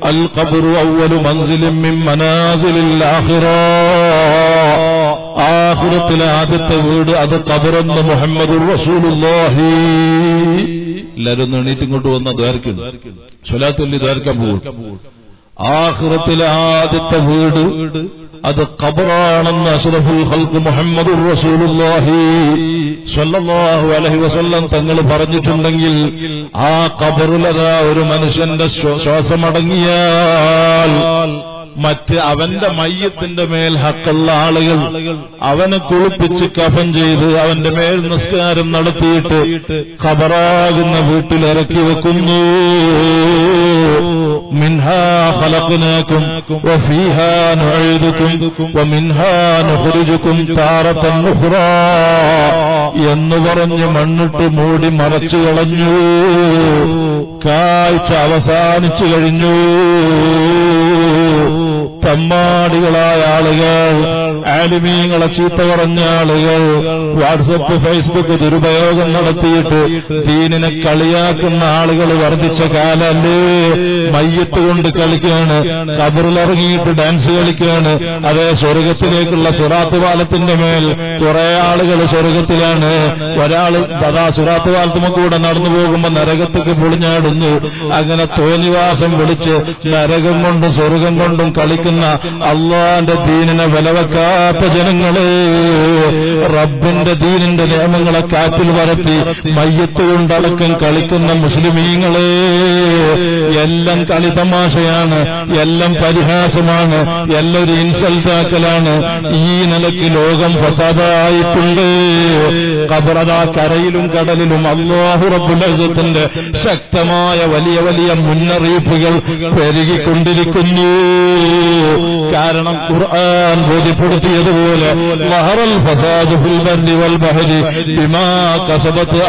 അൽ ഖബറു അവലു മൻസിലും മിൻ മനാസിലിൽ ആഖിറ. ആഖിറത്തിലെ ആദ്യത്തെ വീട് അത് ഖബറെന്ന് മുഹമ്മദുർ റസൂലുല്ലാഹി എല്ലാവരും എണീറ്റ് ഇങ്ങോട്ട് വന്ന ദ്വാരക്കുന്നു സ്വലാത്തുല്ലി ദ്വാരക്കാൻ പോകും ആഖിറത്തിലെ ആദ്യത്തെ വീട് അത് ഖബറാണെന്ന് അഷ്റഫുൽ ഹൽക്ക് മുഹമ്മദ് റസൂലുള്ളാഹി സ്വല്ലല്ലാഹു അലൈഹി വസല്ലം തങ്ങൾ പറഞ്ഞിട്ടുണ്ടെങ്കിൽ ആ ഖബറിലതാ ഒരു മനുഷ്യന്റെ ശ്വ- ശ്വാസമടങ്ങിയാൽ മറ്റ് അവന്റെ മയ്യത്തിന്റെ മേൽ ഹക്കുള്ള ആളുകൾ അവനെ കുളിപ്പിച്ച് കഫൻ ചെയ്ത് അവന്റെ മേൽ നിസ്കാരം നടത്തിയിട്ട് ഖബറാകുന്ന വീട്ടിൽ ഇറക്കി വെക്കുന്നു. എന്ന് പറഞ്ഞ് മണ്ണിട്ട് മൂടി മറച്ചു കളഞ്ഞു. കാഴ്ച അവസാനിച്ചു കഴിഞ്ഞു. തമ്മാടികളായ ആളുകൾ ആലിമീങ്ങളെ ചീത്ത പറഞ്ഞ ആളുകൾ വാട്സപ്പ് ഫേസ്ബുക്ക് ദുരുപയോഗം നടത്തിയിട്ട് ദീനിനെ കളിയാക്കുന്ന ആളുകൾ വർദ്ധിച്ച കാലല്ലേ? മയ്യത്ത് കൊണ്ട് കളിക്കാണ് കബറിലിറങ്ങിയിട്ട് ഡാൻസ് കളിക്കാണ് അതേ സ്വർഗത്തിലേക്കുള്ള സുറാത്ത് പാലത്തിന്റെ മേൽ കുറെ ആളുകൾ സ്വർഗത്തിലാണ്. ഒരാൾ അതാ സുറാത്ത് പാലത്തുമ കൂടെ നടന്നു പോകുമ്പോ നരകത്തേക്ക് പൊളിഞ്ഞാടുന്നു. അങ്ങനെ തോന്നിവാസം വിളിച്ച് നരകം കൊണ്ടും സ്വർഗം കൊണ്ടും കളിക്കുന്ന അള്ളാന്റെ ദീനിനെ വിലവെക്കാത്ത ജനങ്ങളെ റബ്ബിന്റെ ദീനിന്റെ നിയമങ്ങളെ കാറ്റിൽ വരത്തി മയ്യത്ത് കൊണ്ടടക്കം കളിക്കുന്ന മുസ്ലിമീങ്ങളെ. എല്ലാം കളിതമാശയാണ് എല്ലാം പരിഹാസമാണ് എല്ലാം ഒരു ഇൻസൾട്ടാക്കലാണ്. ഈ നിലയ്ക്ക് ലോകം ഫസാദായിട്ടുണ്ട്. കബറതാ കരയിലും കടലിലും അള്ളാഹു റബ്ബുലത്തിന്റെ ശക്തമായ വലിയ വലിയ മുന്നറിയിപ്പുകൾ പെരുകിക്കൊണ്ടിരിക്കുന്നു. കാരണം ഖുർആൻ ബോധ്യപ്പെടുത്തിയതുപോലെ മഹറൽ ഫസാദ് ഫിൽ ബർരി വൽ ബഹരി ബിമാ കസബത്ത്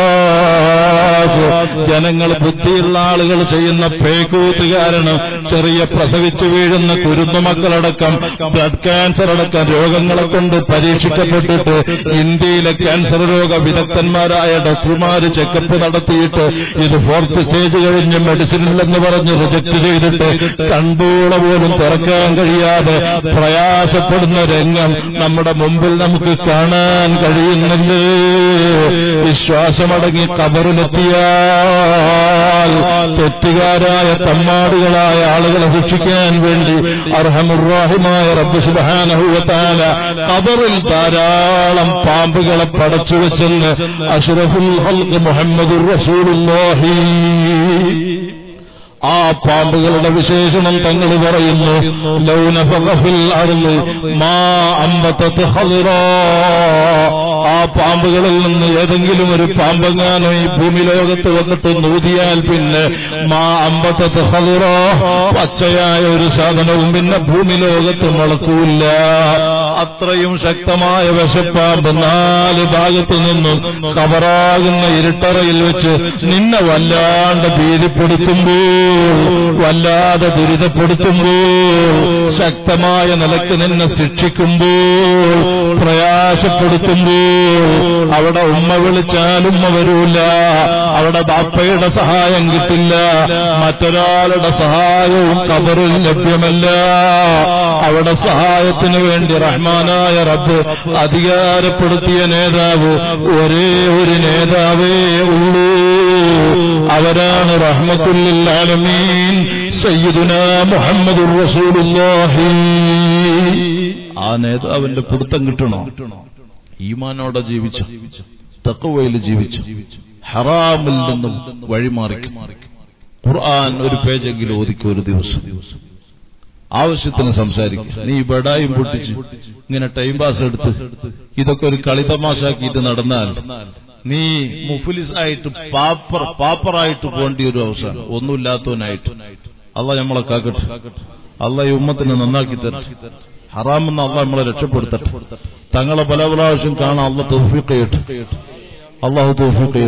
ഐദിന്നാസ് ജനങ്ങൾ ബുദ്ധിയുള്ള ആളുകൾ ചെയ്യുന്ന പേക്കൂത്ത് കാരണം ചെറിയ പ്രസവിച്ചു വീഴുന്ന കുരുന്നുമക്കളടക്കം ബ്ലഡ് ക്യാൻസർ അടക്കം രോഗങ്ങളെ കൊണ്ട് പരീക്ഷിക്കപ്പെട്ടിട്ട് ഇന്ത്യയിലെ ക്യാൻസർ രോഗ വിദഗ്ധന്മാരായ ഡോക്ടർമാർ ചെക്കപ്പ് നടത്തിയിട്ട് ഇത് ഫോർത്ത് സ്റ്റേജ് കഴിഞ്ഞ് മെഡിസിനില്ലെന്ന് പറഞ്ഞ് റിജക്ട് ചെയ്തിട്ട് കൺപോള പോലും തുറക്കാൻ കഴിയാതെ പ്രയാസപ്പെടുന്ന രംഗം നമ്മുടെ മുമ്പിൽ നമുക്ക് കാണാൻ കഴിയുന്നില്ലേ വിശ്വാസമടങ്ങി കബറിലെത്തിയാൽ തെറ്റുകാരായ തമ്മാടുകളായ ആളുകളെ ശിക്ഷിക്കാൻ വേണ്ടി അർഹമുറാഹിമായ റബ്ബ് സുബാനഹുവത്താല കബറിൽ ധാരാളം പാമ്പുകളെ പടച്ചു വെച്ചെന്ന് അഷ്റഫുൽ ഹൽക്ക് മുഹമ്മദ് റസൂലുള്ളാഹി. ആ പാമ്പുകളുടെ വിശേഷണം തങ്ങൾ പറയുന്നു. ലൗനഫിൽ മാ അമ്പത്തത്ത് ഹദിറാ. ആ പാമ്പുകളിൽ നിന്ന് ഏതെങ്കിലും ഒരു പാമ്പെങ്ങാനോ ഈ ഭൂമി ലോകത്ത് വന്നിട്ട് നൂതിയാൽ പിന്നെ മാ അമ്പത്തത്ത് ഹദിറാ. പച്ചയായ ഒരു സാധനവും പിന്നെ ഭൂമി ലോകത്ത് മുളക്കൂല്ല. അത്രയും ശക്തമായ വിശപ്പാമ്പ് നാല് ഭാഗത്തു നിന്നും കവറാകുന്ന ഇരുട്ടറയിൽ വെച്ച് നിന്നെ വല്ലാണ്ട് ഭീതിപ്പെടുത്തുമ്പോൾ വല്ലാതെ ദുരിതപ്പെടുത്തുമ്പോൾ ശക്തമായ നിലയ്ക്ക് നിന്നെ ശിക്ഷിക്കുമ്പോൾ പ്രയാസപ്പെടുത്തുമ്പോൾ അവിടെ ഉമ്മ വിളിച്ചാലും ഉമ്മ വരൂല അവിടെ ബാപ്പയുടെ സഹായം കിട്ടില്ല മറ്റൊരാളുടെ സഹായവും കബറിൽ ലഭ്യമല്ല. അവിടെ സഹായത്തിന് വേണ്ടി റഹ്മാനായ റബ്ബ് അധികാരപ്പെടുത്തിയ നേതാവ് ഒരേ ഒരു നേതാവേ ഉള്ളൂ. അവരാണ് റസൂലുള്ളാഹി. ആ നേതാവിന്റെ പിടുത്തം കിട്ടണോ? ഈമാനോടെ ജീവിച്ചു? തക്കവയിൽ ജീവിച്ചു? ഹറാമിൽ നിന്നും വഴിമാറി ഖുർആൻ ഒരു പേജെങ്കിലും ഓതിക്കും ഒരു ദിവസം? ആവശ്യത്തിന് സംസാരിക്കും? നീ ബടായും പൊട്ടിച്ച് ഇങ്ങനെ ടൈം പാസ് എടുത്ത് ഇതൊക്കെ ഒരു കളിതമാശാക്കിയിട്ട് നടന്നാൽ നീ മുഫ്ലിസ് ആയിട്ട് പാപ്പർ പാപ്പറായിട്ട് പോകേണ്ട ഒരു അവസരം ഒന്നുമില്ലാത്തവനായിട്ട്. അല്ല നമ്മളെ കാക്കട്ടെ. അല്ല ഈ ഉമ്മത്തിനെ നന്നാക്കി തരട്ടെ. ഹറാമെന്ന് അല്ല നമ്മളെ രക്ഷപ്പെടുത്തട്ടെ. തങ്ങളെ പല പ്രാവശ്യം കാണാൻ അല്ല തൗഫീഖ് അള്ളാഹു തൗഫീഖ്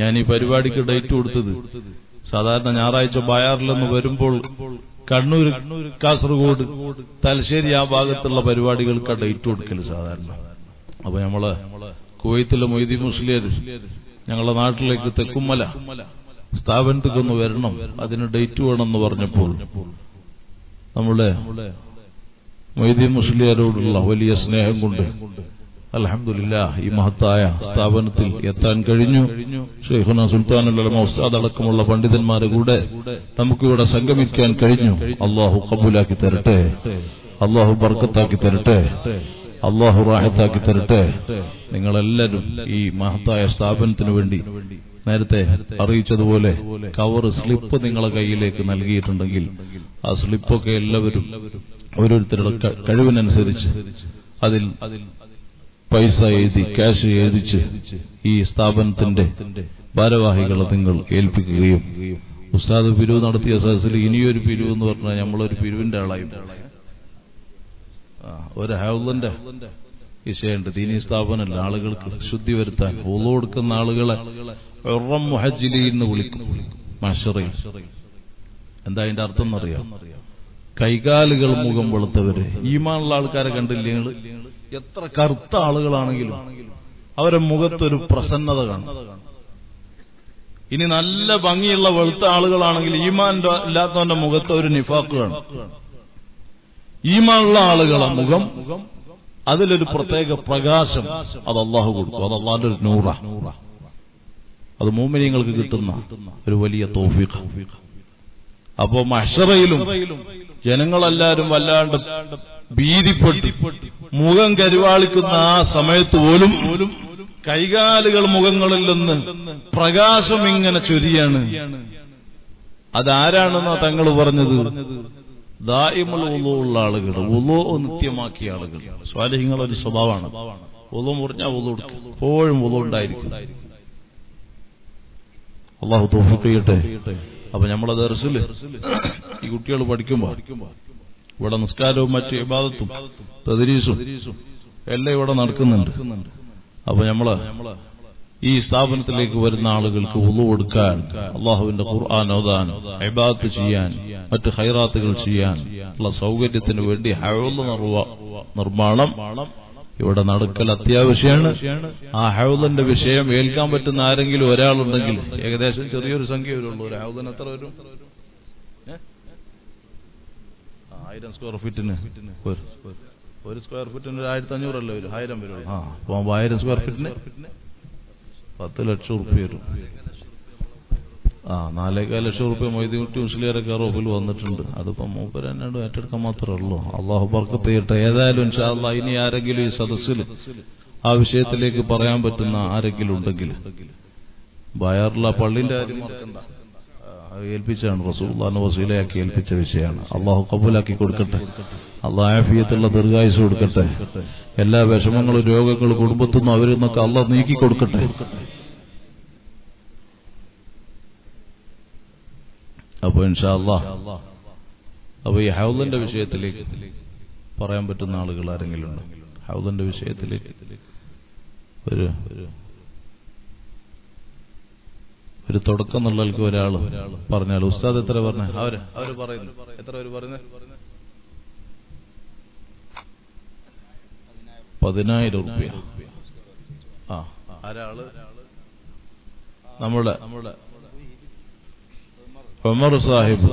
ഞാൻ ഈ പരിപാടിക്ക് ഡേറ്റ് കൊടുത്തത് സാധാരണ ഞായറാഴ്ച ബയാറിലെന്ന് വരുമ്പോൾ കണ്ണൂർ കാസർഗോഡ് തലശ്ശേരി ആ ഭാഗത്തുള്ള പരിപാടികൾക്ക് ഡേറ്റ് കൊടുക്കൽ സാധാരണ. അപ്പൊ നമ്മൾ കുവൈത്തിലെ മൊയ്തി മുസ്ലിയർ ഞങ്ങളുടെ നാട്ടിലേക്ക് തെക്കുമ്മല സ്ഥാപനത്തേക്ക് ഒന്ന് വരണം. അതിന് ഡേറ്റ് വേണമെന്ന് പറഞ്ഞപ്പോൾ നമ്മുടെ മൊയ്തി മുസ്ലിയാരോടുള്ള വലിയ സ്നേഹം കൊണ്ട് അലഹമില്ല ഈ മഹത്തായ സ്ഥാപനത്തിൽ എത്താൻ കഴിഞ്ഞു. ഷെയ്ഖുന സുൽത്താനുള്ള ഉസ്താദ് അടക്കമുള്ള പണ്ഡിതന്മാരെ കൂടെ നമുക്കിവിടെ സംഗമിക്കാൻ കഴിഞ്ഞു. അള്ളാഹു കബൂലാക്കി തരട്ടെ. അള്ളാഹു ബർക്കത്താക്കി തരട്ടെ. അള്ളാഹു റാഹത്താക്കി തരട്ടെ. നിങ്ങളെല്ലാവരും ഈ മഹത്തായ സ്ഥാപനത്തിനു വേണ്ടി നേരത്തെ അറിയിച്ചതുപോലെ കവർ സ്ലിപ്പ് നിങ്ങളെ കയ്യിലേക്ക് നൽകിയിട്ടുണ്ടെങ്കിൽ ആ സ്ലിപ്പൊക്കെ എല്ലാവരും ഓരോരുത്തരുടെ കഴിവിനനുസരിച്ച് അതിൽ പൈസ എഴുതി ക്യാഷ് എഴുതിച്ച് ഈ സ്ഥാപനത്തിന്റെ ഭാരവാഹികളെ നിങ്ങൾ ഏൽപ്പിക്കുകയും. ഉസ്താദ് പിരിവ് നടത്തിയ സദസ്സിൽ ഇനിയൊരു പിരിവ് എന്ന് പറഞ്ഞാൽ നമ്മളൊരു പിരിവിന്റെ ആളായി. ഒരു ഹൗലിന്റെ വിഷയമുണ്ട് ദീനീ സ്ഥാപനമല്ല ആളുകൾക്ക് ശുദ്ധി വരുത്താൻ ഊളു കൊടുക്കുന്ന ആളുകളെ ഒറം മുഹജിലി എന്ന് വിളിക്കും. മഷറി എന്താ അതിന്റെ അർത്ഥം എന്നറിയാം? കൈകാലുകൾ മുഖം വെളുത്തവര്. ഈമാനുള്ള ആൾക്കാരെ കണ്ടില്ലേ എത്ര കറുത്ത ആളുകളാണെങ്കിലും അവരെ മുഖത്തൊരു പ്രസന്നത കാണും. ഇനി നല്ല ഭംഗിയുള്ള വെളുത്ത ആളുകളാണെങ്കിൽ ഈമാൻ ഇല്ലാത്തവന്റെ മുഖത്ത് ഒരു നിഫാക്ക് കാണും. ഈമാനുള്ള ആളുകളെ മുഖം അതിലൊരു പ്രത്യേക പ്രകാശം അത് അള്ളാഹു കൊടുക്കും അത് അള്ളാഹിന്റെ ഒരു നൂറ. അത് മൂമിനിയങ്ങൾക്ക് കിട്ടുന്ന ഒരു വലിയ തോഫീഖ്. അപ്പോ മഷറയിലും ജനങ്ങളെല്ലാരും വല്ലാണ്ട് ഭീതിപ്പെട്ട് മുഖം കരുവാളിക്കുന്ന ആ സമയത്ത് പോലും കൈകാലുകൾ മുഖങ്ങളിൽ നിന്ന് പ്രകാശം ഇങ്ങനെ ചൊരിയാണ്. അതാരാണെന്നാ തങ്ങൾ പറഞ്ഞത്? ദായിമുൽ ഉളു ഉള്ള ആളുകൾ ഉളു നിത്യമാക്കിയ ആളുകൾ. സ്വാലിഹിങ്ങളുടെ ഒരു സ്വഭാവമാണ് ഉളു മുറിഞ്ഞാൽ ഉളു എപ്പോഴും ഉളു ഉണ്ടായിരിക്കും. അള്ളാഹു തോഫിക്ക് ചെയ്യട്ടെ. അപ്പൊ നമ്മളെ ദർസിൽ ഈ കുട്ടികൾ പഠിക്കുമ്പോ ഇവിടെ നിസ്കാരവും മറ്റു ഇബാദത്തും തദരീസും എല്ലാം ഇവിടെ നടക്കുന്നുണ്ട്. അപ്പൊ നമ്മൾ ഈ സ്ഥാപനത്തിലേക്ക് വരുന്ന ആളുകൾക്ക് ഉളു കൊടുക്കാൻ അള്ളാഹുവിന്റെ ഖുർആൻ ഓതാൻ ഇബാദത്ത് ചെയ്യാൻ മറ്റ് ഹൈറാത്തുകൾ ചെയ്യാൻ ഉള്ള സൗകര്യത്തിന് വേണ്ടി ഹൗല നിർമ്മാണം ഇവിടെ നടക്കൽ അത്യാവശ്യമാണ്. ആ ഹൗദന്റെ വിഷയം ഏൽക്കാൻ പറ്റുന്ന ആരെങ്കിലും ഒരാളുണ്ടെങ്കിൽ ഏകദേശം ചെറിയൊരു സംഖ്യ വരുള്ളൂ ഒരു ഹൗദൻ എത്ര വരും? ആയിരം സ്ക്വയർ ഫീറ്റിന് ഒരു- ഒരു സ്ക്വയർ ഫീറ്റിന് ഒരു ആയിരത്തി അഞ്ഞൂറല്ലേ വരും? ആയിരം വരും ആ അപ്പൊ ആയിരം സ്ക്വയർ ഫീറ്റിന് പത്ത് ലക്ഷം ഉറുപ്പ്യ വരും. ആ നാലേകാൽ ലക്ഷം ഉറുപ്പ്യ മൊയ്തി കുട്ടി മുസ്ലിയാരൊക്കെ റോഫിൽ വന്നിട്ടുണ്ട്. അതിപ്പോ മൂപ്പര് എന്നോട് ഏറ്റെടുക്കാൻ മാത്രമേ ഉള്ളൂ. അള്ളാഹു ബർക്കത്ത് ചെയ്യട്ടെ. ഏതായാലും ഇൻഷാല്ല ഇനി ആരെങ്കിലും ഈ സദസ്സിൽ ആ വിഷയത്തിലേക്ക് പറയാൻ പറ്റുന്ന ആരെങ്കിലും ഉണ്ടെങ്കിൽ. ബയാറുള്ള പള്ളിന്റെ കാര്യം മറക്കണ്ട. ഏൽപ്പിച്ചാണ് റസൂള്ളാന്റെ വസീലയാക്കി ഏൽപ്പിച്ച വിഷയമാണ്. അള്ളാഹു കബൂലാക്കി കൊടുക്കട്ടെ. അള്ളാഹ് ആഫിയത്തുള്ള ദീർഘായുസ് കൊടുക്കട്ടെ. എല്ലാ വിഷമങ്ങളും രോഗങ്ങളും കുടുംബത്തിൽ നിന്നും അവരിൽ നിന്നൊക്കെ അള്ളാഹ് നീക്കി കൊടുക്കട്ടെ. അപ്പൊ ഇൻഷാ അപ്പൊ ഈ ഹൗലിന്റെ വിഷയത്തിലേക്ക് പറയാൻ പറ്റുന്ന ആളുകൾ ആരെങ്കിലും ഉണ്ടോ? ഹൗലിന്റെ വിഷയത്തിലേക്ക് ഒരു ഒരു തുടക്കം എന്നുള്ളവർക്ക് ഒരാൾ പറഞ്ഞാൽ ഉസ്താദ് എത്ര പറഞ്ഞ? അവർ അവർ പറയുന്നു. എത്ര പേര് പറയുന്നത് പതിനായിരം റുപ്യ ആ ആരാൾ? നമ്മുടെ ഉമർ സാഹിബ്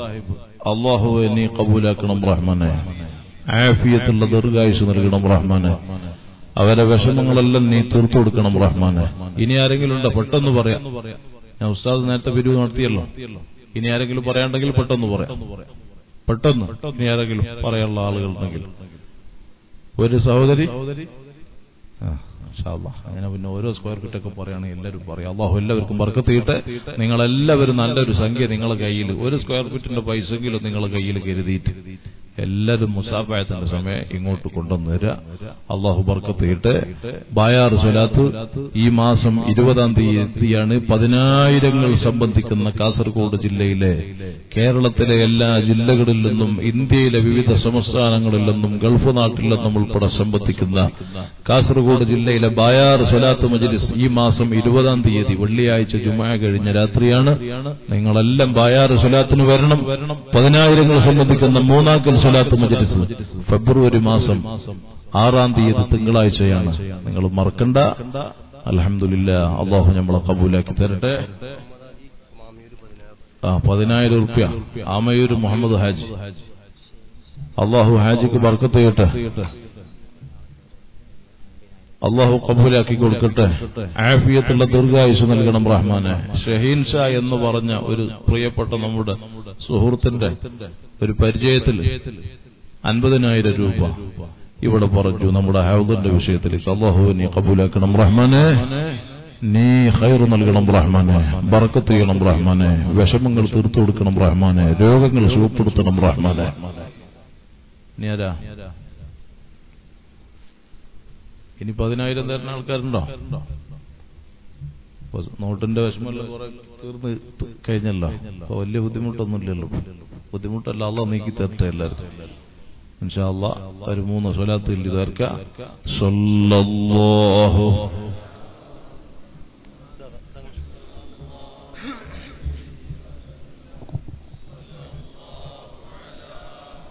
അള്ളാഹു നീ കബൂലാക്കണം റഹ്മാനെ ആഫിയത്തുള്ള ദീർഘായുസ് നൽകണം റഹ്മാനെ അവരെ വിഷമങ്ങളെല്ലാം നീ തീർത്തു കൊടുക്കണം റഹ്മാനെ ഇനി ആരെങ്കിലും ഉണ്ടോ? പെട്ടെന്ന് പറയാം. ഞാൻ ഉസ്താദ് നേരത്തെ പിരിവ് നടത്തിയല്ലോ. ഇനി ആരെങ്കിലും പറയാണ്ടെങ്കിൽ പെട്ടെന്ന് പറയാം. പെട്ടെന്ന് ഇനി ആരെങ്കിലും പറയാനുള്ള ആളുകളുണ്ടെങ്കിൽ ഒരു സഹോദരി? ആ, അങ്ങനെ പിന്നെ ഓരോ സ്ക്വയർ ഫീറ്റൊക്കെ പറയുകയാണെങ്കിൽ എല്ലാവരും പറയും അള്ളാഹു എല്ലാവർക്കും വർക്കത്തിയിട്ട് നിങ്ങളെല്ലാവരും നല്ലൊരു സംഖ്യ നിങ്ങളെ കയ്യിൽ ഒരു സ്ക്വയർ ഫീറ്റിന്റെ പൈസെങ്കിലും നിങ്ങളെ കയ്യിൽ കരുതിയിട്ട് എല്ലാവരും മുസാഫായത്തിന്റെ സമയം ഇങ്ങോട്ട് കൊണ്ടുവന്നു അള്ളാഹു ബർക്കത്ത് ചെയ്യട്ടെ ബായാർ സ്വലാത്ത് ഈ മാസം ഇരുപതാം തീയതിയാണ് പതിനായിരങ്ങൾ സംബന്ധിക്കുന്ന കാസർഗോഡ് ജില്ലയിലെ കേരളത്തിലെ എല്ലാ ജില്ലകളിൽ നിന്നും ഇന്ത്യയിലെ വിവിധ സംസ്ഥാനങ്ങളിൽ നിന്നും ഗൾഫ് നാട്ടിൽ നിന്നും ഉൾപ്പെടെ സംബന്ധിക്കുന്ന കാസർഗോഡ് ജില്ലയിലെ ബായാർ സ്വലാത്ത് മജ്ലിസ് ഈ മാസം ഇരുപതാം തീയതി വെള്ളിയാഴ്ച ജുമാ കഴിഞ്ഞ രാത്രിയാണ്. നിങ്ങളെല്ലാം ബായാർ സ്വലാത്തിന് വരണം. പതിനായിരങ്ങൾ സംബന്ധിക്കുന്ന മൂന്നാക്കൽ സ്വലാത്ത് മജ്ലിസ് ഫെബ്രുവരി മാസം ആറാം തീയതി തിങ്കളാഴ്ചയാണ്. നിങ്ങൾ മറക്കണ്ട. അലഹമില്ല അള്ളാഹു നമ്മളെ കബൂലാക്കി തരട്ടെ. ആ പതിനായിരം റുപ്യ ആമയൂർ മുഹമ്മദ് ഹാജി. അള്ളാഹു ഹാജിക്ക് ബർക്കത്ത് ചെയ്യട്ടെ അള്ളാഹു കബൂലാക്കി കൊടുക്കട്ടെ. ആഫിയത്തുള്ള ദീർഘായുസ് നൽകണം റഹ്മാനെ. ഷഹീൻഷ എന്ന് പറഞ്ഞ ഒരു പ്രിയപ്പെട്ട നമ്മുടെ സുഹൃത്തിന്റെ ഒരു പരിചയത്തിൽ അൻപതിനായിരം രൂപ ഇവിടെ പറഞ്ഞു നമ്മുടെ ഹൗദിന്റെ വിഷയത്തിൽ അള്ളാഹു നീ കബൂലാക്കണം റഹ്മാനെ. നീ ഹൈർ നൽകണം റഹ്മാനെ. ബറക്കത്ത് ചെയ്യണം റഹ്മാനെ. വിഷമങ്ങൾ തീർത്തു കൊടുക്കണം റഹ്മാനെ. രോഗങ്ങൾ സുഖപ്പെടുത്തണം റഹ്മാനെ. ഇനി പതിനായിരം തരുന്ന ആൾക്കാരുണ്ടോ? നോട്ടിന്റെ വിഷമല്ല തീർന്ന് കഴിഞ്ഞല്ലോ. അപ്പൊ വലിയ ബുദ്ധിമുട്ടൊന്നുമില്ലല്ലോ. ബുദ്ധിമുട്ടല്ല അല്ല നീക്കി തരട്ടെ എല്ലാവർക്കും ഇൻഷാ ഒരു മൂന്ന് സ്വലാത്ത് ഇല്ലി തീർക്ക. സല്ലല്ലാഹു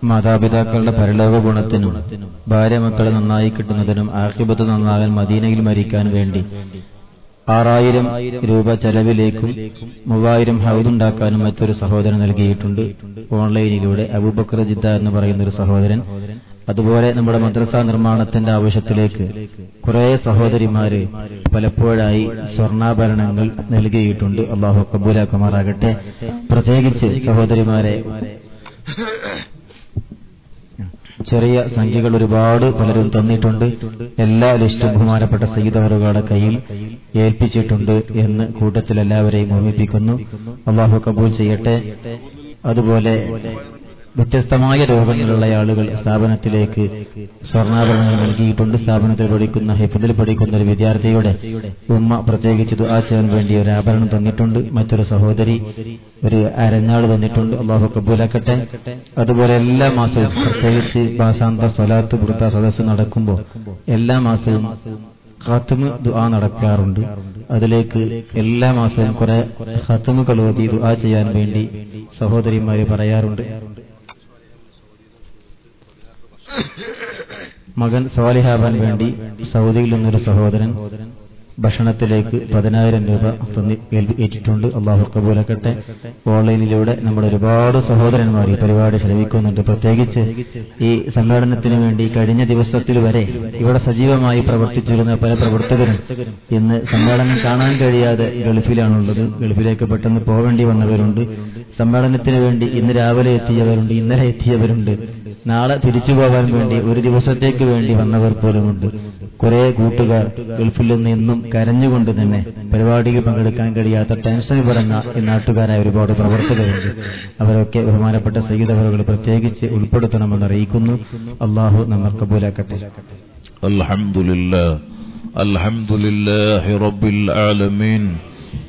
മാതാപിതാക്കളുടെ പരലോക ഗുണത്തിനും ഭാര്യ മക്കളെ നന്നായി കിട്ടുന്നതിനും ആഹിബത്ത് നന്നാകാൻ മദീനയിൽ മരിക്കാൻ വേണ്ടി ആറായിരം രൂപ ചെലവിലേക്കും മൂവായിരം ഹൗദുണ്ടാക്കാനും മറ്റൊരു സഹോദരൻ നൽകിയിട്ടുണ്ട്. ഓൺലൈനിലൂടെ അബൂബക്കർ ജിദ്ദ എന്ന് പറയുന്ന ഒരു സഹോദരൻ. അതുപോലെ നമ്മുടെ മദ്രസ നിർമ്മാണത്തിന്റെ ആവശ്യത്തിലേക്ക് കുറെ സഹോദരിമാര് പലപ്പോഴായി സ്വർണാഭരണങ്ങൾ നൽകിയിട്ടുണ്ട്. അള്ളാഹു കബൂലാക്കുമാറാകട്ടെ. പ്രത്യേകിച്ച് സഹോദരിമാരെ ചെറിയ സംഖ്യകൾ ഒരുപാട് പലരും തന്നിട്ടുണ്ട്. എല്ലാ ലിസ്റ്റും ബഹുമാനപ്പെട്ട സയ്യിദവറുകളുടെ കയ്യിൽ ഏൽപ്പിച്ചിട്ടുണ്ട് എന്ന് കൂട്ടത്തിൽ എല്ലാവരെയും ഓർമ്മിപ്പിക്കുന്നു. അള്ളാഹു കബൂൽ ചെയ്യട്ടെ. അതുപോലെ വ്യത്യസ്തമായ രോഗങ്ങളുള്ള ആളുകൾ സ്ഥാപനത്തിലേക്ക് സ്വർണാഭരണങ്ങൾ നൽകിയിട്ടുണ്ട്. സ്ഥാപനത്തിൽ പഠിക്കുന്ന ഹിഫദിൽ പഠിക്കുന്ന ഒരു വിദ്യാർത്ഥിയുടെ ഉമ്മ പ്രത്യേകിച്ച് ദുആ ചെയ്യാൻ വേണ്ടി ഒരു ആഭരണം തന്നിട്ടുണ്ട്. മറ്റൊരു സഹോദരി ഒരു അരഞ്ഞാൾ തന്നിട്ടുണ്ട്. അള്ളാഹു കബൂലാക്കട്ടെ. അതുപോലെ എല്ലാ മാസവും പ്രത്യേകിച്ച് മാസാന്ത സ്വലാത്ത് വൃത്ത സദസ് നടക്കുമ്പോൾ എല്ലാ മാസവും ഖത്തുമ് ദുആ നടക്കാറുണ്ട്. അതിലേക്ക് എല്ലാ മാസവും കുറെ ഖത്തുമുകൾ ഓതി ദുആ ചെയ്യാൻ വേണ്ടി സഹോദരിമാര് പറയാറുണ്ട്. മകൻ സ്വാലിഹാവാൻ വേണ്ടി സൗദിയിൽ നിന്നൊരു സഹോദരൻ ഭക്ഷണത്തിലേക്ക് പതിനായിരം രൂപ ഏറ്റിട്ടുണ്ട്. അള്ളാഹു കബൂലക്കട്ടെ. ഓൺലൈനിലൂടെ നമ്മുടെ ഒരുപാട് സഹോദരന്മാർ ഈ പരിപാടി ശ്രമിക്കുന്നുണ്ട്. പ്രത്യേകിച്ച് ഈ സമ്മേളനത്തിന് വേണ്ടി കഴിഞ്ഞ ദിവസത്തിൽ വരെ ഇവിടെ സജീവമായി പ്രവർത്തിച്ചിരുന്ന പല പ്രവർത്തകരും ഇന്ന് സമ്മേളനം കാണാൻ കഴിയാതെ ഗൾഫിലാണുള്ളത്. ഗൾഫിലേക്ക് പെട്ടെന്ന് പോവേണ്ടി വന്നവരുണ്ട്. സമ്മേളനത്തിന് വേണ്ടി ഇന്ന് രാവിലെ എത്തിയവരുണ്ട് ഇന്നലെ എത്തിയവരുണ്ട്. നാളെ തിരിച്ചു പോകാൻ വേണ്ടി ഒരു ദിവസത്തേക്ക് വേണ്ടി വന്നവർ പോലുമുണ്ട്. കുറെ കൂട്ടുകാർ ഗൾഫിൽ നിന്ന് കരഞ്ഞുകൊണ്ട് തന്നെ പരിപാടിയിൽ പങ്കെടുക്കാൻ കഴിയാത്ത ടെൻഷൻ പറഞ്ഞ ഈ നാട്ടുകാരായ ഒരുപാട് പ്രവർത്തകരുണ്ട് അവരൊക്കെ ബഹുമാനപ്പെട്ട സയ്യിദവറുകൾ പ്രത്യേകിച്ച് ഉൾപ്പെടുത്തണമെന്ന് അറിയിക്കുന്നു അള്ളാഹു നമ്മൾ കബൂലാക്കട്ടെ الحمد لله الحمد لله رب العالمين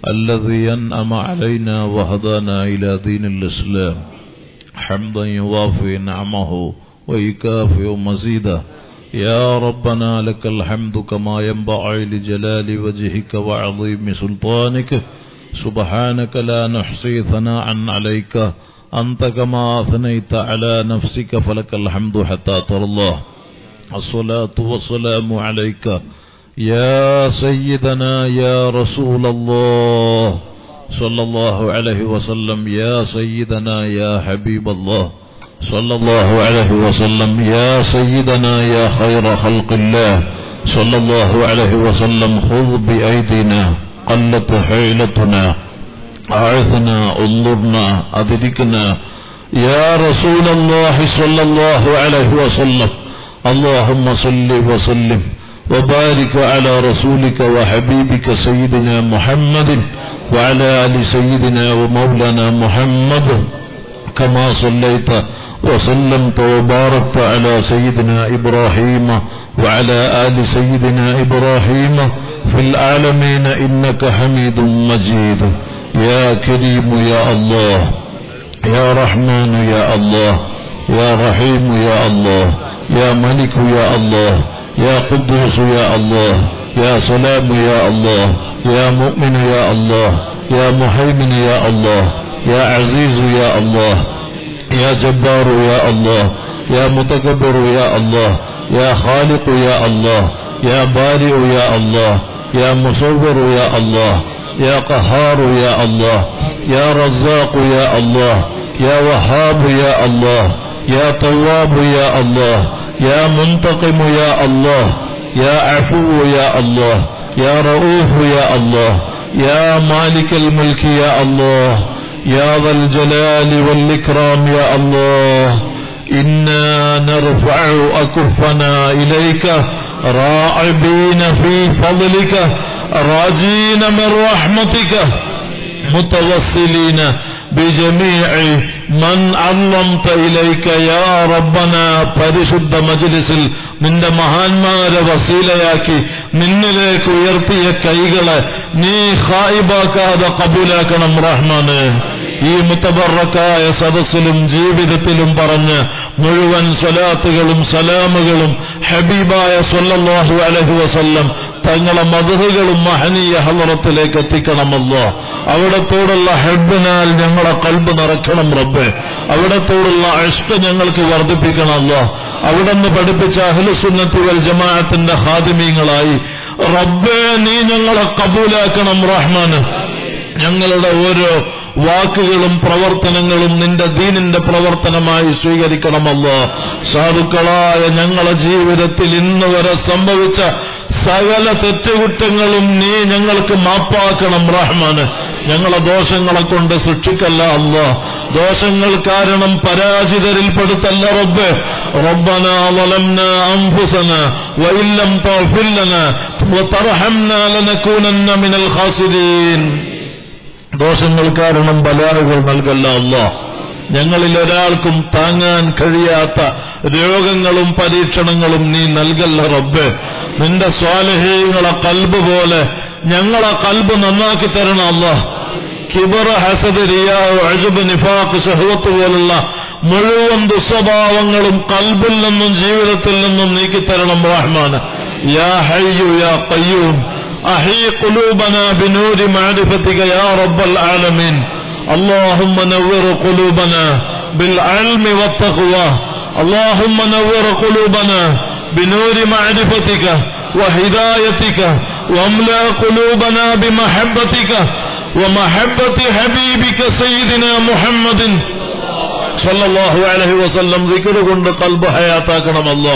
الذي أنعم علينا وهدانا إلى دين الإسلام حمدا يوافي نعمه ويكافئ مزيده يا ربنا لك الحمد كما ينبغي لجلال وجهك وعظيم سلطانك. سبحانك لا نحصي ثناء عليك. أنت كما أثنيت على نفسك فلك الحمد حتى ترى الله. الصلاة والسلام عليك. يا سيدنا يا رسول الله. صلى الله عليه وسلم. يا سيدنا يا حبيب الله. صلى الله عليه وسلم يا سيدنا يا خير خلق الله. صلى الله عليه وسلم خذ بأيدينا قلت حيلتنا أعثنا انظرنا أدركنا. يا رسول الله صلى الله عليه وسلم اللهم صل وسلم وبارك على رسولك وحبيبك سيدنا محمد وعلى آل سيدنا ومولانا محمد كما صليت وسلمت وباركت على سيدنا إبراهيم وعلى آل سيدنا إبراهيم في العالمين إنك حميد مجيد. يا كريم يا الله يا رحمن يا الله يا رحيم يا الله يا ملك يا الله يا قدوس يا الله يا سلام يا الله يا مؤمن يا الله يا مهيمن يا الله يا عزيز يا الله يا جبار يا الله يا متكبر يا الله يا خالق يا الله يا بارئ يا الله يا مصور يا الله يا قهار يا الله يا رزاق يا الله يا وهاب يا الله يا تواب يا الله يا منتقم يا الله يا عفو يا الله يا رؤوف يا الله يا مالك الملك يا الله يا ذا الجلال والإكرام يا الله إنا نرفع أكفنا إليك راعبين في فضلك راجين من رحمتك متوصلين بجميع من علمت إليك يا ربنا പരിശുദ്ധ മജ്ലിസിൽ നിന്റെ മഹാന്മാരെ വസീലയാക്കി നിന്നിലേക്ക് ഉയർത്തിയ കൈകളെ നീ ഹായിബാക്കാതെ കബൂലാക്കണം റഹ്മാന് ഈ മുത്തബറക്കായ സദസ്സിലും ജീവിതത്തിലും പറഞ്ഞ് മുഴുവൻ സ്വലാത്തുകളും സലാമുകളും ഹബീബായ സൊല്ലാഹു അലഹു വസല്ലം തങ്ങളെ മധുഹകളും മഹനീയ ഹലറത്തിലേക്ക് എത്തിക്കണമല്ലോ. അവിടത്തോടുള്ള ഹെബിനാൽ ഞങ്ങളെ കൽബ് നിറക്കണം റബ്ബ്. അവിടത്തോടുള്ള ഇഷ്ട ഞങ്ങൾക്ക് വർദ്ധിപ്പിക്കണമല്ലോ. അവിടെ നിന്ന് പഠിപ്പിച്ച അഹ്ലുസുന്നത്തി വൽ ജമാഅത്തിന്റെ ഹാദിമീങ്ങളായി റബ്ബെ നീ ഞങ്ങളെ കബൂലാക്കണം റഹ്മാന്. ഞങ്ങളുടെ ഓരോ വാക്കുകളും പ്രവർത്തനങ്ങളും നിന്റെ ദീനിന്റെ പ്രവർത്തനമായി സ്വീകരിക്കണമല്ലോ സാധുക്കളായ ഞങ്ങളെ ജീവിതത്തിൽ ഇന്ന് വരെ സംഭവിച്ച സകല തെറ്റുകുറ്റങ്ങളും നീ ഞങ്ങൾക്ക് മാപ്പാക്കണം റഹ്മാന് ഞങ്ങളെ ദോഷങ്ങളെ കൊണ്ട് ശിക്ഷിക്കല്ല അല്ലോ ദോഷങ്ങൾ കാരണം പരാജിതരിൽപ്പെടുത്തല്ല റബ്ബ് ربنا ظلمنا أنفسنا وإن لم تغفر لنا وترحمنا لنكونن من الخاسرين ദോഷങ്ങൾ കാരണം ബലാറുകൾ നൽകല്ല അല്ലോ ഞങ്ങളിൽ ഒരാൾക്കും താങ്ങാൻ കഴിയാത്ത രോഗങ്ങളും പരീക്ഷണങ്ങളും നീ നൽകല്ല റബ്ബ്. നിന്റെ സ്വാലഹീങ്ങളെ കൽബ് പോലെ ഞങ്ങളെ കൽബ് നന്നാക്കി തരണം അല്ലോ കിബറ ഹസദ് റിയാവ് അഴുബ് നിഫാഖ് ഷഹവത്ത് പോലുള്ള മുഴുവൻ ദുസ്വഭാവങ്ങളും കൽബിൽ നിന്നും ജീവിതത്തിൽ നിന്നും നീക്കിത്തരണം റഹ്മാൻ യാ ഹയ്യു യാ ഖയ്യൂം. أحيي قلوبنا بنور معرفتك يا رب العالمين اللهم نور قلوبنا بالعلم والتقوى اللهم نور قلوبنا بنور معرفتك وهدايتك واملأ قلوبنا بمحبتك ومحبة حبيبك سيدنا محمد സല്ലല്ലാഹു അലൈഹി വസല്ലം ദിക്ർ കൊണ്ട് കൽബ് ഹയാത്താക്കണമല്ലോ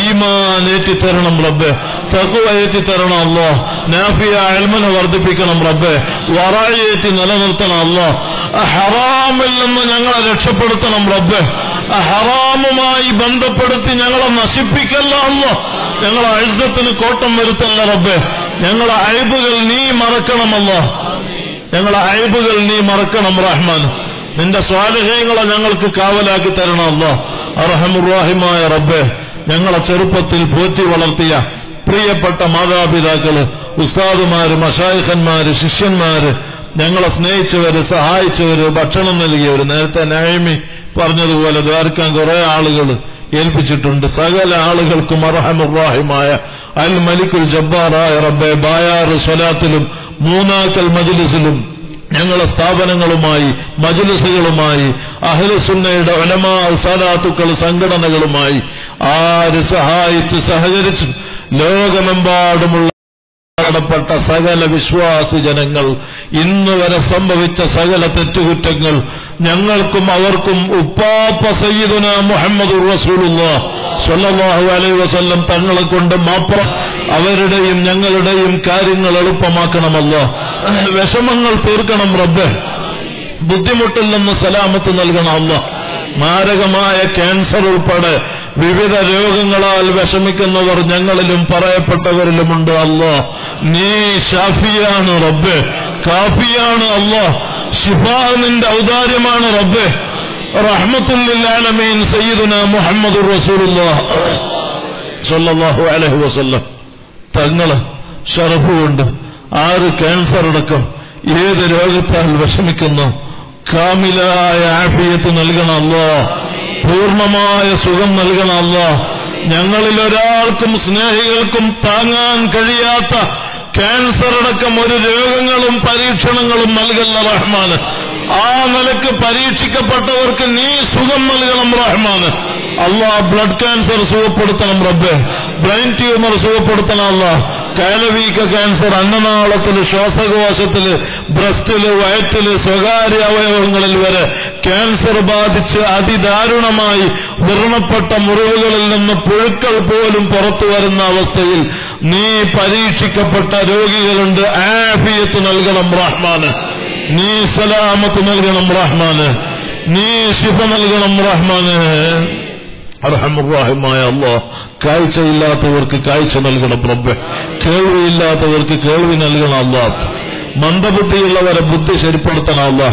ഈമാൻ ഏറ്റി തരണം റബ്ബ് തഖ്വ ഏറ്റി തരണം അല്ലോ നാഫിയ അൽമന വർദ്ധിപ്പിക്കണം റബ്ബെ. വറായേറ്റി നിലനിർത്തണം അല്ലോ ഹറാമിൽ നിന്ന് ഞങ്ങളെ രക്ഷപ്പെടുത്തണം റബ്ബെ. ഹറാമുമായി ബന്ധപ്പെടുത്തി ഞങ്ങളെ നശിപ്പിക്കല്ല അല്ലോ ഞങ്ങളെ അഴുതത്തിന് കോട്ടം വരുത്തല്ല റബ്ബെ. ഞങ്ങളെ അയബുകൾ നീ മറക്കണമല്ലോ ഞങ്ങളെ അയബുകൾ നീ മറക്കണം റഹ്മാൻ. നിന്റെ സ്വാലഹ്യങ്ങളെ ഞങ്ങൾക്ക് കാവലാക്കി തരണമല്ലോ അർഹമുറാഹിമായ റബ്ബെ. ഞങ്ങളെ ചെറുപ്പത്തിൽ പോറ്റി വളർത്തിയ പ്രിയപ്പെട്ട മാതാപിതാക്കൾ ഉസ്താദുമാര് മഷായിഖന്മാര് ശിഷ്യന്മാര് ഞങ്ങളെ സ്നേഹിച്ചവര് സഹായിച്ചവര് ഭക്ഷണം നൽകിയവര് നേരത്തെ നഴമി പറഞ്ഞതുപോലെ ദ്വാരക്കാൻ കുറെ ആളുകൾ ഏൽപ്പിച്ചിട്ടുണ്ട്. സകല ആളുകൾക്കും അർഹമുറാഹിമായ അൽ മലിക്കുൽ ജബ്ബാറായ റബ്ബെ ബായാറ് സ്വലാത്തിലും മൂന്നാക്കൽ മജിലിസിലും ഞങ്ങളെ സ്ഥാപനങ്ങളുമായി മജിലിസുകളുമായി അഹ്ലുസുന്നയുടെ ഒലമാ സാദാത്തുക്കൾ സംഘടനകളുമായി ആര് സഹായിച്ച് സഹകരിച്ച് ലോകമെമ്പാടുമുള്ള പ്പെട്ട സകല വിശ്വാസി ജനങ്ങൾ ഇന്ന് വരെ സംഭവിച്ച സകല തെറ്റുകുറ്റങ്ങൾ ഞങ്ങൾക്കും അവർക്കും ഉപ്പാപ്പ സയ്യിദുന മുഹമ്മദ് അലൈഹി വസല്ലം തങ്ങളെ കൊണ്ട് മാപ്ര അവരുടെയും ഞങ്ങളുടെയും കാര്യങ്ങൾ എളുപ്പമാക്കണമല്ലോ. വിഷമങ്ങൾ തീർക്കണം റബ്ബ്. ബുദ്ധിമുട്ടിൽ നിന്ന് സലാമത്ത് നൽകണം അല്ല മാരകമായ ക്യാൻസർ ഉൾപ്പെടെ വിവിധ രോഗങ്ങളാൽ വിഷമിക്കുന്നവർ ഞങ്ങളിലും പറയപ്പെട്ടവരിലുമുണ്ട് അല്ലോ. നീ ഷാഫിയാണ് റബ്ബ്. കാഫിയാണ് അല്ലോ. ഷിഫാ നിന്റെ ഔദാര്യമാണ് റബ്ബ്. റഹ്മത്തുല്ലാലമീൻ സയ്യിദുന മുഹമ്മദ് റസൂലുള്ളാഹ്. അലഹു വസല്ലം. തങ്ങൾ ഷറഫുകൊണ്ട് ആറ് ക്യാൻസർ അടക്കം. ഏത് രോഗത്താൽ വിഷമിക്കുന്നു? കാമിലായ ആഫിയത്ത് നൽകണമല്ലോ പൂർണമായ സുഖം നൽകണമല്ലോ ഞങ്ങളിൽ ഒരാൾക്കും സ്നേഹികൾക്കും താങ്ങാൻ കഴിയാത്ത ക്യാൻസർ അടക്കം ഒരു രോഗങ്ങളും പരീക്ഷണങ്ങളും നൽകല്ല റഹ്മാന്. ആ നിലയ്ക്ക് പരീക്ഷിക്കപ്പെട്ടവർക്ക് നീ സുഖം നൽകണം റഹ്മാന്. അള്ളാഹ് ബ്ലഡ് ക്യാൻസർ സുഖപ്പെടുത്തണം റബ്ബ്. ബ്രെയിൻ ട്യൂമർ സുഖപ്പെടുത്തണം അള്ളാഹ് കയലവീക്ക ക്യാൻസർ അന്നനാളത്തിൽ ശ്വാസകോശത്തിൽ ബ്രസ്റ്റിൽ വയറ്റിൽ സ്വകാര്യ അവയവങ്ങളിൽ വരെ ക്യാൻസർ ബാധിച്ച് അതിദാരുണമായി വിറണപ്പെട്ട മുറിവുകളിൽ നിന്ന് പുഴുക്കൾ പോലും പുറത്തു വരുന്ന അവസ്ഥയിൽ നീ പരീക്ഷിക്കപ്പെട്ട രോഗികളുണ്ട്. ആഫിയത്ത് നൽകണം റഹ്മാന്. നീ സലാമത്ത് നൽകണം റഹ്മാന്. നീ ശിഫ നൽകണം റഹ്മാന്. അർഹമുറാഹിമായ അള്ളാഹ്. കാഴ്ചയില്ലാത്തവർക്ക് കാഴ്ച നൽകണം റബ്ബെ കേൾവിയില്ലാത്തവർക്ക് കേൾവി നൽകണം അള്ളാ. മന്ദബുദ്ധിയുള്ളവരെ ബുദ്ധി ശരിപ്പെടുത്തണം അള്ളാ.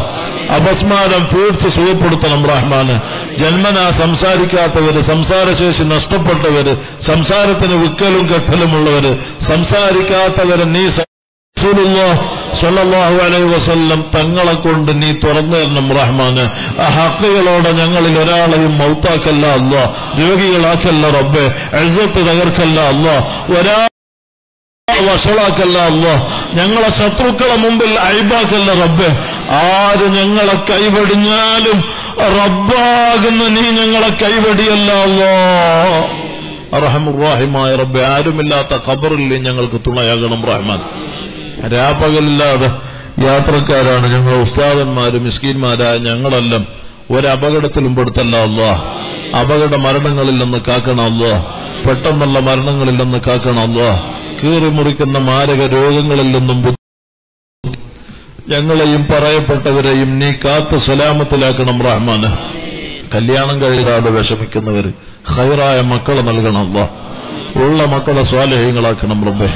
അപസ്മാരം തീർച്ച് സുഖപ്പെടുത്തണം റഹ്മാന്. ജന്മനാ സംസാരിക്കാത്തവര് സംസാരശേഷി നഷ്ടപ്പെട്ടവര് സംസാരത്തിന് വിക്കലും കെട്ടലുമുള്ളവര് സംസാരിക്കാത്തവരെ നീ സല്ലല്ലാഹു അലൈ വസല്ലം തങ്ങളെ കൊണ്ട് നീ തുറന്നു തരണം റഹ്മാന്. ആ ഹക്കുകളോടെ ഞങ്ങളിൽ ഒരാളെയും മൗത്താക്കല്ല അല്ലോ. രോഗികളാക്കല്ല റബ്ബെ. എഴുതത്ത് തകർക്കല്ല അല്ലോ. ഒരാ വഷളാക്കല്ല അല്ലോ. ഞങ്ങളെ ശത്രുക്കളെ മുമ്പിൽ അഴിബാക്കല്ല റബ്ബെ. ആര് ഞങ്ങളെ കൈവടിഞ്ഞാലും റബ്ബാകുന്ന നീ ഞങ്ങളെ കൈവടിയല്ല അല്ലോ. റഹമുറാഹിമായ റബ്ബെ. ആരുമില്ലാത്ത ഖബറിൽ ഞങ്ങൾക്ക് തുണയാകണം റഹ്മാൻ. രാപ്പകലില്ലാതെ യാത്രക്കാരാണ് ഞങ്ങൾ ഉസ്താദന്മാര് മിസ്കീന്മാരായ ഞങ്ങളെല്ലാം. ഒരപകടത്തിലും പെടുത്തല്ല അല്ലാ അപകട മരണങ്ങളിൽ നിന്ന് കാക്കണം അല്ലാ പെട്ടെന്നുള്ള മരണങ്ങളിൽ നിന്ന് കാക്കണം അല്ലാ കീറി മുറിക്കുന്ന മാരക രോഗങ്ങളിൽ നിന്നും ഞങ്ങളെയും പറയപ്പെട്ടവരെയും നീ കാത്ത് സലാമത്തിലാക്കണം റഹ്മാന്. കല്യാണം കഴിയാതെ വിഷമിക്കുന്നവര് ഹൈറായ മക്കളെ നൽകണം അല്ലാ ഉള്ള മക്കളെ സ്വാലഹ്യങ്ങളാക്കണം റബ്ബേ.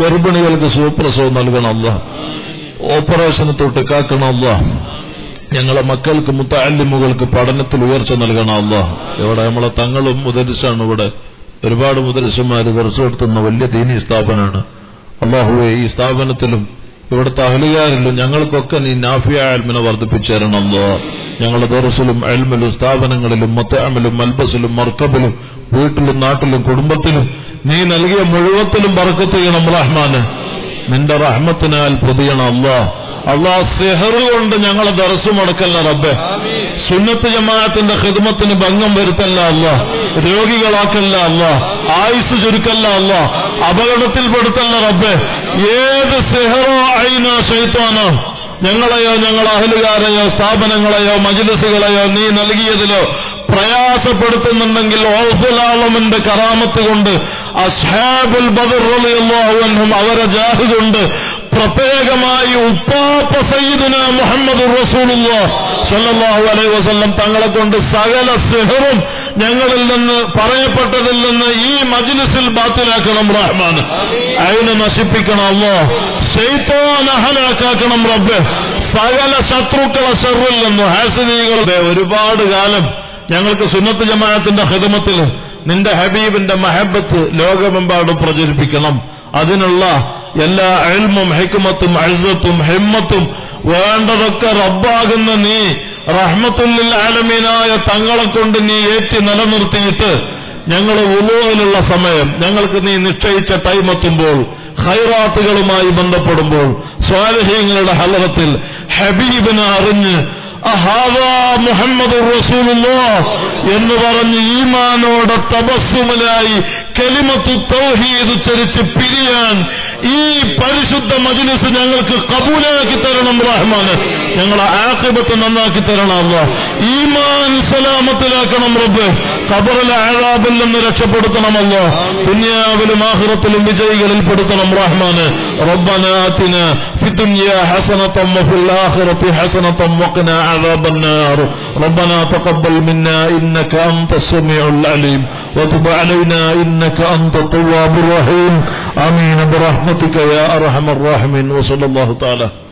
ഗർഭിണികൾക്ക് സുപ്രസവം നൽകണമല്ല ഓപ്പറേഷന് തൊട്ട് കാക്കണം അല്ലാ ഞങ്ങളെ മക്കൾക്ക് മുത്താലിമുകൾക്ക് പഠനത്തിൽ ഉയർച്ച നൽകണമല്ല ഇവിടെ നമ്മളെ തങ്ങളും മുതലിച്ചാണ് ഇവിടെ. ഒരുപാട് മുദരിസന്മാര് ദർശെടുത്തുന്ന വലിയ ദീനി സ്ഥാപനമാണ് അള്ളാഹുവെ ഈ സ്ഥാപനത്തിലും ഇവിടുത്തെ അഹലുകാരിലും ഞങ്ങൾക്കൊക്കെ നീ നാഫിയ അൽമിനെ വർദ്ധിപ്പിച്ചു തരണമല്ലോ ഞങ്ങളുടെ ദർസിലും അൽമിലും സ്ഥാപനങ്ങളിലും മൊത്തഅമിലും മൽബസിലും മർക്കബിലും വീട്ടിലും നാട്ടിലും കുടുംബത്തിലും നീ നൽകിയ മുഴുവത്തിലും പറക്കത്ത് ചെയ്യണം റഹ്മാന്. നിന്റെ റഹ്മത്തിനാൽ പൊതിയണം അള്ളാ. അള്ളാ സെഹർ കൊണ്ട് ഞങ്ങളെ ദർസ് മുടക്കല്ല റബ്ബെ. സുന്നത്ത് ജമാഅത്തിന്റെ ഹിദ്മത്തിന് ഭംഗം വരുത്തല്ല അല്ല രോഗികളാക്കല്ല അല്ല ആയുസ് ചുരുക്കല്ല അല്ല അപകടത്തിൽപ്പെടുത്തല്ല റബ്ബെ. ഏത് സെഹറോ അയിന ശൈത്വാനോ ഞങ്ങളെയോ ഞങ്ങളെ അഹലുകാരെയോ സ്ഥാപനങ്ങളെയോ മജിലിസുകളെയോ നീ നൽകിയതിലോ പ്രയാസപ്പെടുത്തുന്നുണ്ടെങ്കിൽ ഓഫുലാളമിന്റെ കറാമത്ത് കൊണ്ട് അസ്ഹാബുൽ ബദർ അവരെ ജാഹിദുണ്ട്. പ്രത്യേകമായി ഉപ്പാപ്പ സയ്യിദുന മുഹമ്മദ് സല്ലല്ലാഹു അലൈഹി വസല്ലം തങ്ങളെ കൊണ്ട് സകല സെഹറും ഞങ്ങളിൽ നിന്ന് പറയപ്പെട്ടതിൽ നിന്ന് ഈ മജ്ലിസിൽ ബാത്തിലാക്കണം റഹ്മാൻ. അതിനെ നശിപ്പിക്കണം അല്ലോ ശൈത്തോൻ അഹലാക്കാക്കണം റബ്ബ്. സകല ശത്രുക്കളെ സെറിൽ നിന്ന് ഹാസിനികളുടെ ഒരുപാട് കാലം ഞങ്ങൾക്ക് സുന്നത്ത് ജമാഅത്തിന്റെ ഹിദമത്തിൽ നിന്റെ ഹബീബിന്റെ മഹബത്ത് ലോകമെമ്പാടും പ്രചരിപ്പിക്കണം. അതിനുള്ള എല്ലാ അഴിമും ഹെക്കുമത്തും അഴുസത്തും ഹിമ്മത്തും വേണ്ടതൊക്കെ റബ്ബാകുന്ന നീ. റഹ്മത്തുല്ലിൽ ആലമീനായ തങ്ങളെ കൊണ്ട് നീ ഏറ്റി നിലനിർത്തിയിട്ട് ഞങ്ങൾ ഉലുവിലുള്ള സമയം ഞങ്ങൾക്ക് നീ നിശ്ചയിച്ച ടൈമെത്തുമ്പോൾ ഹൈറാത്തുകളുമായി ബന്ധപ്പെടുമ്പോൾ സ്വാലഹ്യങ്ങളുടെ ഹലറത്തിൽ ഹബീബിനെ അറിഞ്ഞ് മുഹമ്മദ് എന്ന് പറഞ്ഞ് ഈമാനോടെ തപസ്സുമലായി കെലിമത്തു തൗഹീദ് ഉച്ചരിച്ച് പിരിയാൻ ഈ പരിശുദ്ധ മജിലിസ് ഞങ്ങൾക്ക് കബൂലാക്കി തരണം റഹ്മാന്. ഞങ്ങളെ ആക്കിബത്ത് നന്നാക്കി തരണം അല്ല ഈമാൻ സലാമത്തിലാക്കണം റബ്ബ്. കബറിലെ ആഴാബിൽ നിന്ന് രക്ഷപ്പെടുത്തണമല്ല ദുനിയാവിലും ആഹ്റത്തിലും വിജയികളിൽ പെടുത്തണം റഹ്മാന് റബ്ബനാത്തിന് الدنيا حسنة وفي الآخرة حسنة وقنا عذاب النار. ربنا تقبل منا إنك أنت السميع العليم. وتب علينا إنك أنت التواب الرحيم. آمين برحمتك يا أرحم الراحمين. وصلى الله تعالى.